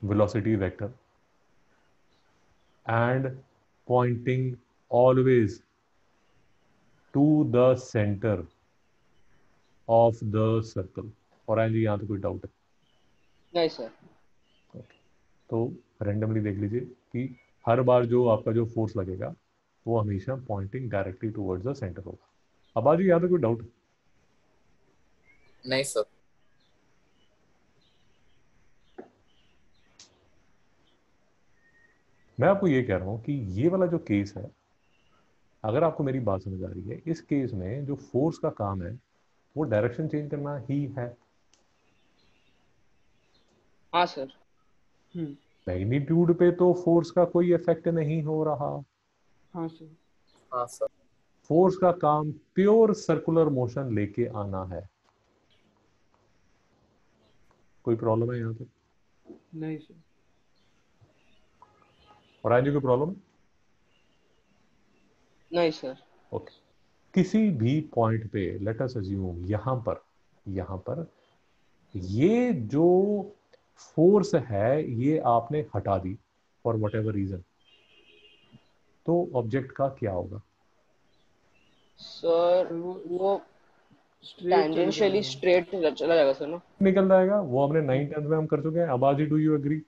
velocity vector and pointing always to the center of the circle. और आए यहाँ तो कोई डाउट है। नहीं सर तो रेंडमली देख लीजिए कि हर बार जो आपका जो फोर्स लगेगा वो हमेशा pointing directly towards the centre होगा। अब आज यहाँ तो कोई डाउट नहीं सर मैं आपको ये कह रहा हूँ कि ये वाला जो केस है अगर आपको मेरी बात समझ आ रही है इस केस में जो फोर्स का काम है वो डायरेक्शन चेंज करना ही है। हाँ सर हम्म। मैग्नीट्यूड पे तो फोर्स का कोई इफ़ेक्ट नहीं हो रहा। हाँ सर हाँ सर फोर्स का काम प्योर सर्कुलर मोशन लेके आना है। कोई प्रॉब्लम है यहाँ पे? नहीं सर और आज कोई प्रॉब्लम नहीं सर ओके किसी भी पॉइंट पे लेट अस अज्यूम यहाँ पर यहाँ पर ये जो फोर्स है ये आपने हटा दी फॉर वट एवर रीजन तो ऑब्जेक्ट का क्या होगा? सर वो टेंजेंशियली स्ट्रेट चला जाएगा। सर ना? निकल जाएगा। वो हमने नाइन टेंथ में हम कर चुके हैं। अब आज ही डू यू एग्री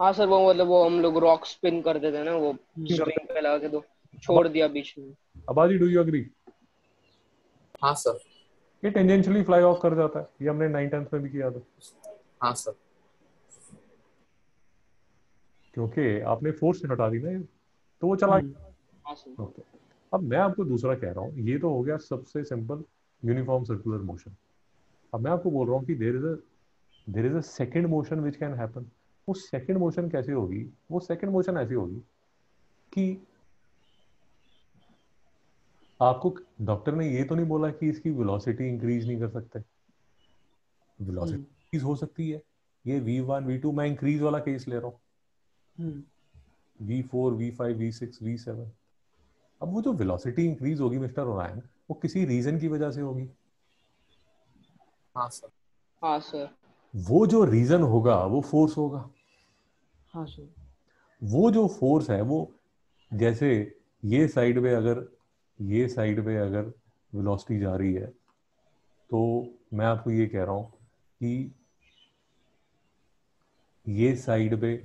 हाँ सर वो मतलब वो हम लोग रॉक स्पिन करते थे ना वो स्ट्रिंग पे लगा के तो छोड़ दिया बीच में। अब आज ही डू यू एग्री हाँ सर। ये टेंजेंशियली फ्लाई ऑफ़ कर जाता है। ये हमने नाइन टेंथ में भी किया था। हाँ सर। क्योंकि आपने फोर्स से हटा दी ना ये, तो वो चला हम्म, हाँ सर। ओके अब मैं आपको दूसरा कह रहा हूँ। ये तो हो गया सबसे सिंपल यूनिफॉर्म सर्कुलर मोशन अब मैं आपको बोल रहा हूँ कि there is a there is a second motion which can happen वो सेकेंड मोशन कैसे होगी? वो सेकेंड मोशन ऐसी होगी कि आपको डॉक्टर ने ये तो नहीं बोला कि इसकी वेलोसिटी इंक्रीज नहीं कर सकते। वेलोसिटी हम्म, इंक्रीज हो सकती है। ये वी वन वी टू मैं इंक्रीज वाला केस ले रहा हूँ। हम्म, V four V five V six V seven अब वो जो वेलोसिटी इंक्रीज होगी मिस्टर ओरायन वो किसी रीजन की वजह से होगी? हाँ सर हाँ सर वो जो रीजन होगा वो फोर्स होगा। हाँ सर वो जो फोर्स है वो जैसे ये साइड पे अगर ये साइड पे अगर वेलोसिटी जा रही है तो मैं आपको ये कह रहा हूँ कि ये साइड पे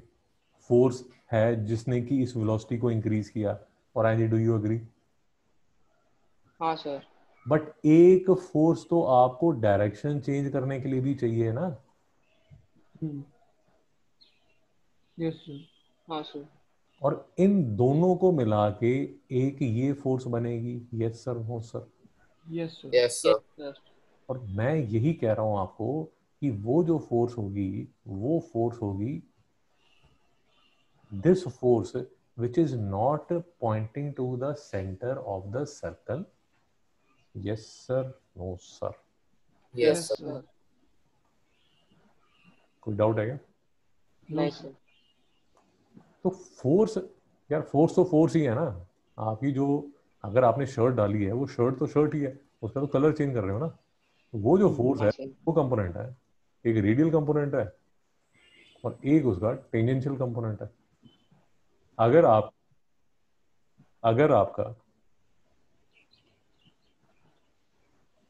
फोर्स है जिसने कि इस वेलोसिटी को इंक्रीज किया और आई डू यू एग्री हाँ सर बट एक फोर्स तो आपको डायरेक्शन चेंज करने के लिए भी चाहिए ना। यस सर हाँ सर और इन दोनों को मिला के एक ये फोर्स बनेगी? Yes sir no sir yes sir yes sir sir और मैं यही कह रहा हूँ आपको कि वो जो फोर्स होगी वो फोर्स होगी this force which is not pointing to the center of the circle. Yes sir. No sir. Yes sir कोई डाउट है क्या? नहीं सर तो फोर्स यार फोर्स तो फोर्स ही है ना। आपकी जो अगर आपने शर्ट डाली है वो शर्ट तो शर्ट ही है। उसका तो कलर चेंज कर रहे हो ना। तो वो जो फोर्स है वो कंपोनेंट है। एक रेडियल कंपोनेंट है और एक उसका टेंजेंशियल कंपोनेंट है। अगर आप अगर आपका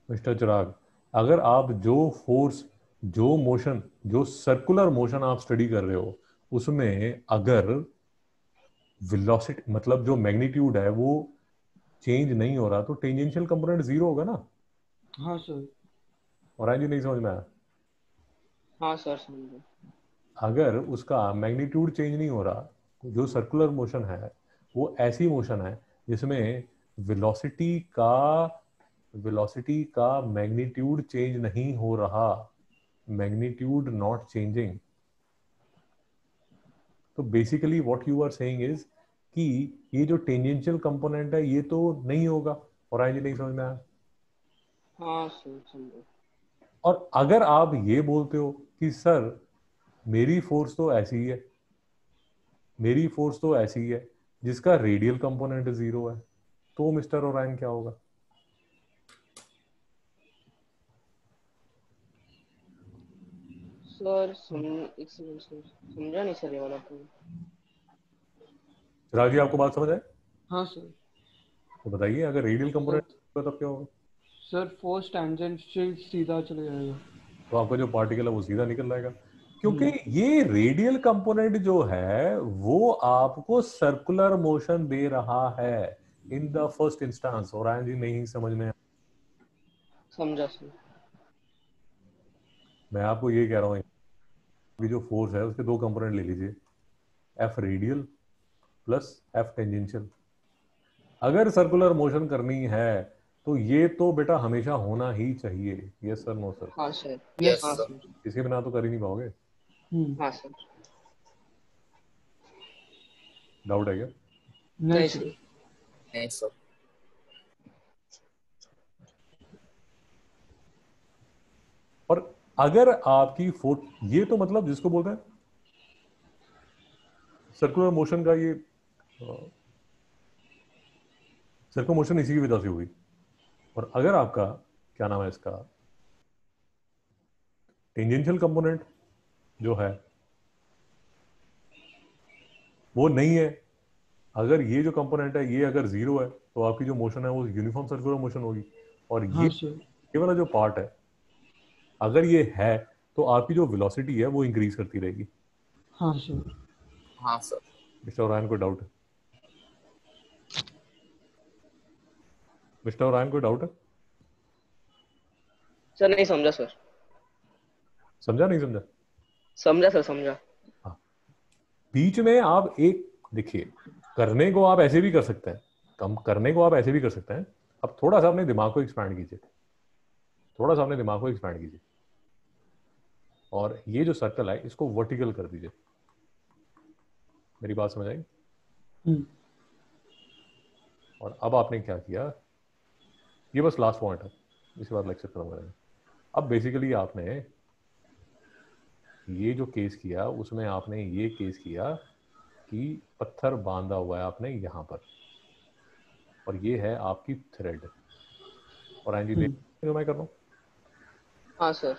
मिस्टर चिराग अगर आप जो फोर्स जो मोशन जो सर्कुलर मोशन आप स्टडी कर रहे हो उसमें अगर वेलोसिटी मतलब जो मैग्नीट्यूड है वो चेंज नहीं हो रहा तो टेंजेंशियल कंपोनेंट ज़ीरो होगा ना? हाँ सर और आज नहीं समझ में आया? हाँ सर समझ अगर उसका मैग्नीट्यूड चेंज नहीं हो रहा जो सर्कुलर मोशन है वो ऐसी मोशन है जिसमें वेलोसिटी का वेलोसिटी का मैग्नीट्यूड चेंज नहीं हो रहा मैग्नीट्यूड नॉट चेंजिंग तो basically what you are saying is कि ये जो टेंजेंशियल कंपोनेंट है ये तो नहीं होगा। और आज नहीं समझ में आया? हाँ और अगर आप ये बोलते हो कि सर मेरी फोर्स तो ऐसी ही है मेरी फोर्स तो ऐसी ही है जिसका रेडियल कंपोनेंट ज़ीरो है तो मिस्टर ओरायन क्या होगा? सर सम एक सेकंड सर समझा नहीं सर ये वाला चिराग जी आपको बात समझ आए हाँ सर। तो बताइए अगर रेडियल कंपोनेंट तब क्या होगा? सर फोर्स टेंजेंशियल सीधा चले जाएगा। तो आपका जो पार्टिकल है वो सीधा निकल जाएगा क्योंकि ये रेडियल कंपोनेंट जो है वो आपको सर्कुलर मोशन दे रहा है इन द फ़र्स्ट इंस्टांस और जी नहीं समझ में समझा सर। मैं आपको ये कह रहा हूँ कि जो फोर्स है उसके दो कंपोनेंट ले लीजिए। F radial plus F tangential अगर सर्कुलर मोशन करनी है तो ये तो बेटा हमेशा होना ही चाहिए। यस सर नो सर हाँ सर हाँ सर इसके बिना तो कर ही नहीं पाओगे? हम्म। हाँ सर डाउट है क्या? नहीं सर नहीं सर और अगर आपकी फोट ये तो मतलब जिसको बोलते हैं सर्कुलर मोशन का ये सर्कुलर मोशन इसी की वजह से हुई। और अगर आपका क्या नाम है इसका टेंजेंशियल कंपोनेंट जो है वो नहीं है। अगर ये जो कंपोनेंट है ये अगर ज़ीरो है तो आपकी जो मोशन है वो यूनिफॉर्म सर्कुलर मोशन होगी। और हाँ ये सर ये वाला जो पार्ट है अगर ये है तो आपकी जो वेलोसिटी है वो इंक्रीज करती रहेगी। हाँ सर हाँ सर मिस्टर ओरायन को डाउट है? मिस्टर ओरायन को डाउट है? सर नहीं समझा सर समझा नहीं समझा? समझा सर समझा. बीच में आप एक देखिए करने को आप ऐसे भी कर सकते हैं। कम करने को आप ऐसे भी कर सकते हैं। अब थोड़ा सा अपने दिमाग को एक्सपैंड कीजिए। थोड़ा सा अपने दिमाग को एक्सपैंड कीजिए। और ये जो सर्कल है इसको वर्टिकल कर दीजिए। मेरी बात समझ आई? हम्म। और अब आपने क्या किया? ये बस लास्ट पॉइंट है। इसके बाद लेक्चर खत्म करेंगे अब बेसिकली आपने ये जो केस किया उसमें आपने ये केस किया कि पत्थर बांधा हुआ है आपने यहाँ पर। और ये है आपकी थ्रेड और एंजी जो मैं कर रहा हूँ? हाँ सर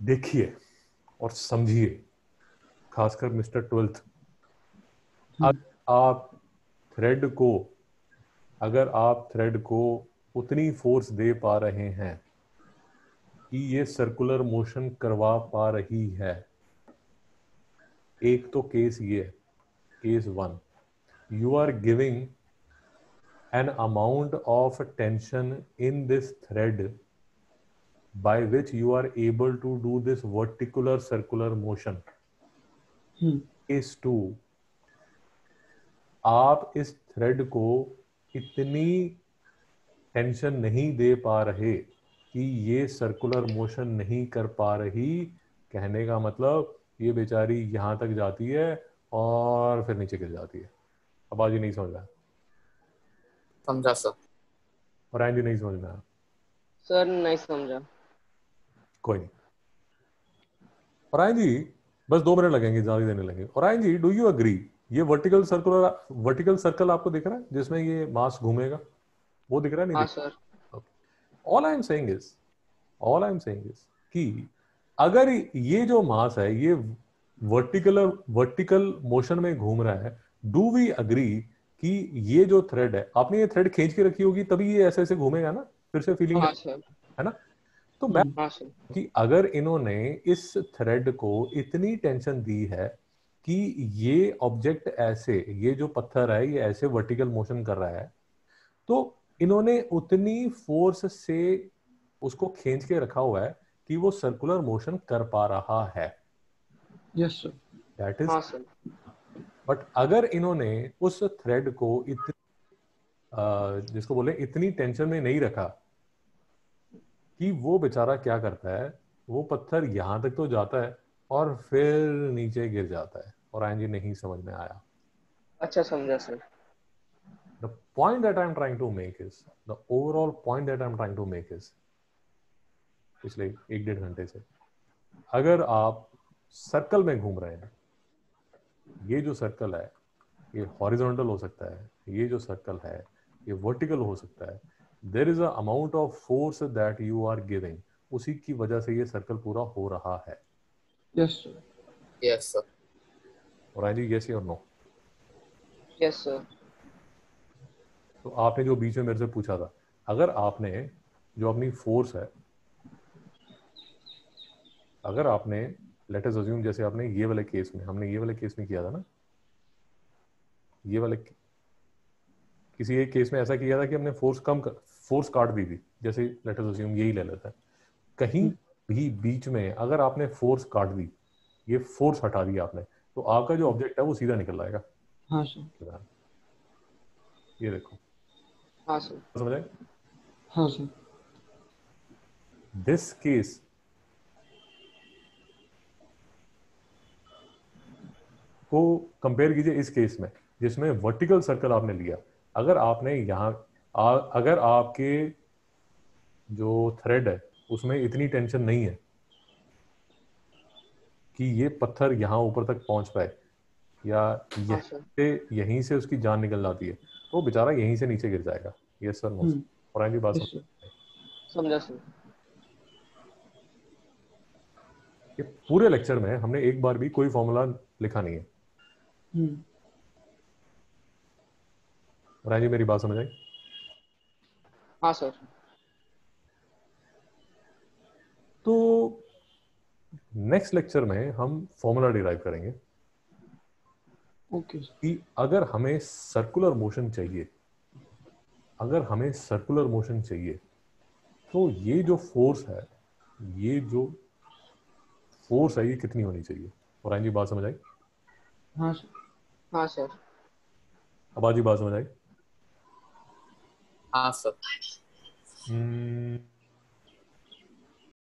देखिए और समझिए खासकर मिस्टर ट्वेल्थ अगर आप थ्रेड को अगर आप थ्रेड को उतनी फोर्स दे पा रहे हैं कि ये सर्कुलर मोशन करवा पा रही है एक तो केस ये case one you are giving an amount of tension in this thread by which you are able to do this verticular circular motion. हम्म case टू आप इस थ्रेड को इतनी टेंशन नहीं दे पा रहे कि ये सर्कुलर मोशन नहीं कर पा रही कहने का मतलब ये बेचारी यहाँ तक जाती है और फिर नीचे गिर जाती है। अब आज ये नहीं समझ आया। समझा सर। और आज नहीं समझ आया। सर नहीं समझा। कोई नहीं। और आयन जी बस दो मिनट लगेंगे ज़्यादा देने लगेंगे। और Ayan ji do you agree ये वर्टिकल सर्कुलर वर्टिकल सर्कल आपको दिख रहा है जिसमें ये मास घूमेगा? वो दिख रहा है नहीं हाँ sir all I am saying is all I am saying is कि अगर ये जो मास है ये वर्टिकल वर्टिकल मोशन में घूम रहा है डू वी अग्री कि ये जो थ्रेड है आपने ये थ्रेड खींच के रखी होगी तभी ये ऐसे ऐसे घूमेगा ना? फिर से फीलिंग हाँ है ना? तो मैं हाँ कि अगर इन्होंने इस थ्रेड को इतनी टेंशन दी है कि ये ऑब्जेक्ट ऐसे ये जो पत्थर है ये ऐसे वर्टिकल मोशन कर रहा है तो इन्होंने उतनी फोर्स से उसको खींच के रखा हुआ है कि वो सर्कुलर मोशन कर पा रहा है। Yes sir that is but अगर इन्होंने उस थ्रेड को इतनी जिसको बोले इतनी टेंशन में नहीं रखा कि वो बेचारा क्या करता है? वो पत्थर यहाँ तक तो जाता है और फिर नीचे गिर जाता है और आयन जी नहीं समझ में आया। अच्छा समझा sir. The point that i'm trying to make is the overall point that i'm trying to make is पिछले एक डेढ़ घंटे से अगर आप सर्कल में घूम रहे हैं ये जो सर्कल है ये हॉरिजॉन्टल हो सकता है ये जो सर्कल है ये वर्टिकल हो सकता है there is amount of force that you are giving उसी की वजह से ये सर्कल पूरा हो रहा है। यस सर यस सर और आई यस और नो यस सर तो आपने जो बीच में मेरे से पूछा था अगर आपने जो अपनी फोर्स है अगर आपने लेट अस अज्यूम जैसे आपने ये वाले केस में हमने ये वाले केस में किया था ना? ये वाले किसी एक केस में ऐसा किया था कि हमने फोर्स कम कर, फोर्स काट दी थी जैसे लेट अस अज्यूम यही ले लेता है। कहीं भी बीच में अगर आपने फोर्स काट दी ये फोर्स हटा दिया आपने तो आपका जो ऑब्जेक्ट है वो सीधा निकल आएगा। हाँ सर। ये देखो। हाँ सर। समझ आए? हाँ सर। को कंपेयर कीजिए इस केस में जिसमें वर्टिकल सर्कल आपने लिया। अगर आपने यहाँ आ, अगर आपके जो थ्रेड है उसमें इतनी टेंशन नहीं है कि ये पत्थर यहाँ ऊपर तक पहुँच पाए या यहीं से यहीं से उसकी जान निकल जाती है तो बेचारा यहीं से नीचे गिर जाएगा। यस सर हम्म, और आगे बात समझ- ये पूरे लेक्चर में हमने एक बार भी कोई फॉर्मूला लिखा नहीं है। हम्म, राय जी मेरी बात समझ आई? हाँ सर। तो नेक्स्ट लेक्चर में हम फॉर्मूला डिराइव करेंगे। ओके सर कि अगर हमें सर्कुलर मोशन चाहिए अगर हमें सर्कुलर मोशन चाहिए तो ये जो फोर्स है ये जो फोर्स है ये कितनी होनी चाहिए? और जी बात समझ आई? हाँ सर। हाँ सर। अब आज बात समझ आई? हाँ सर हम्म,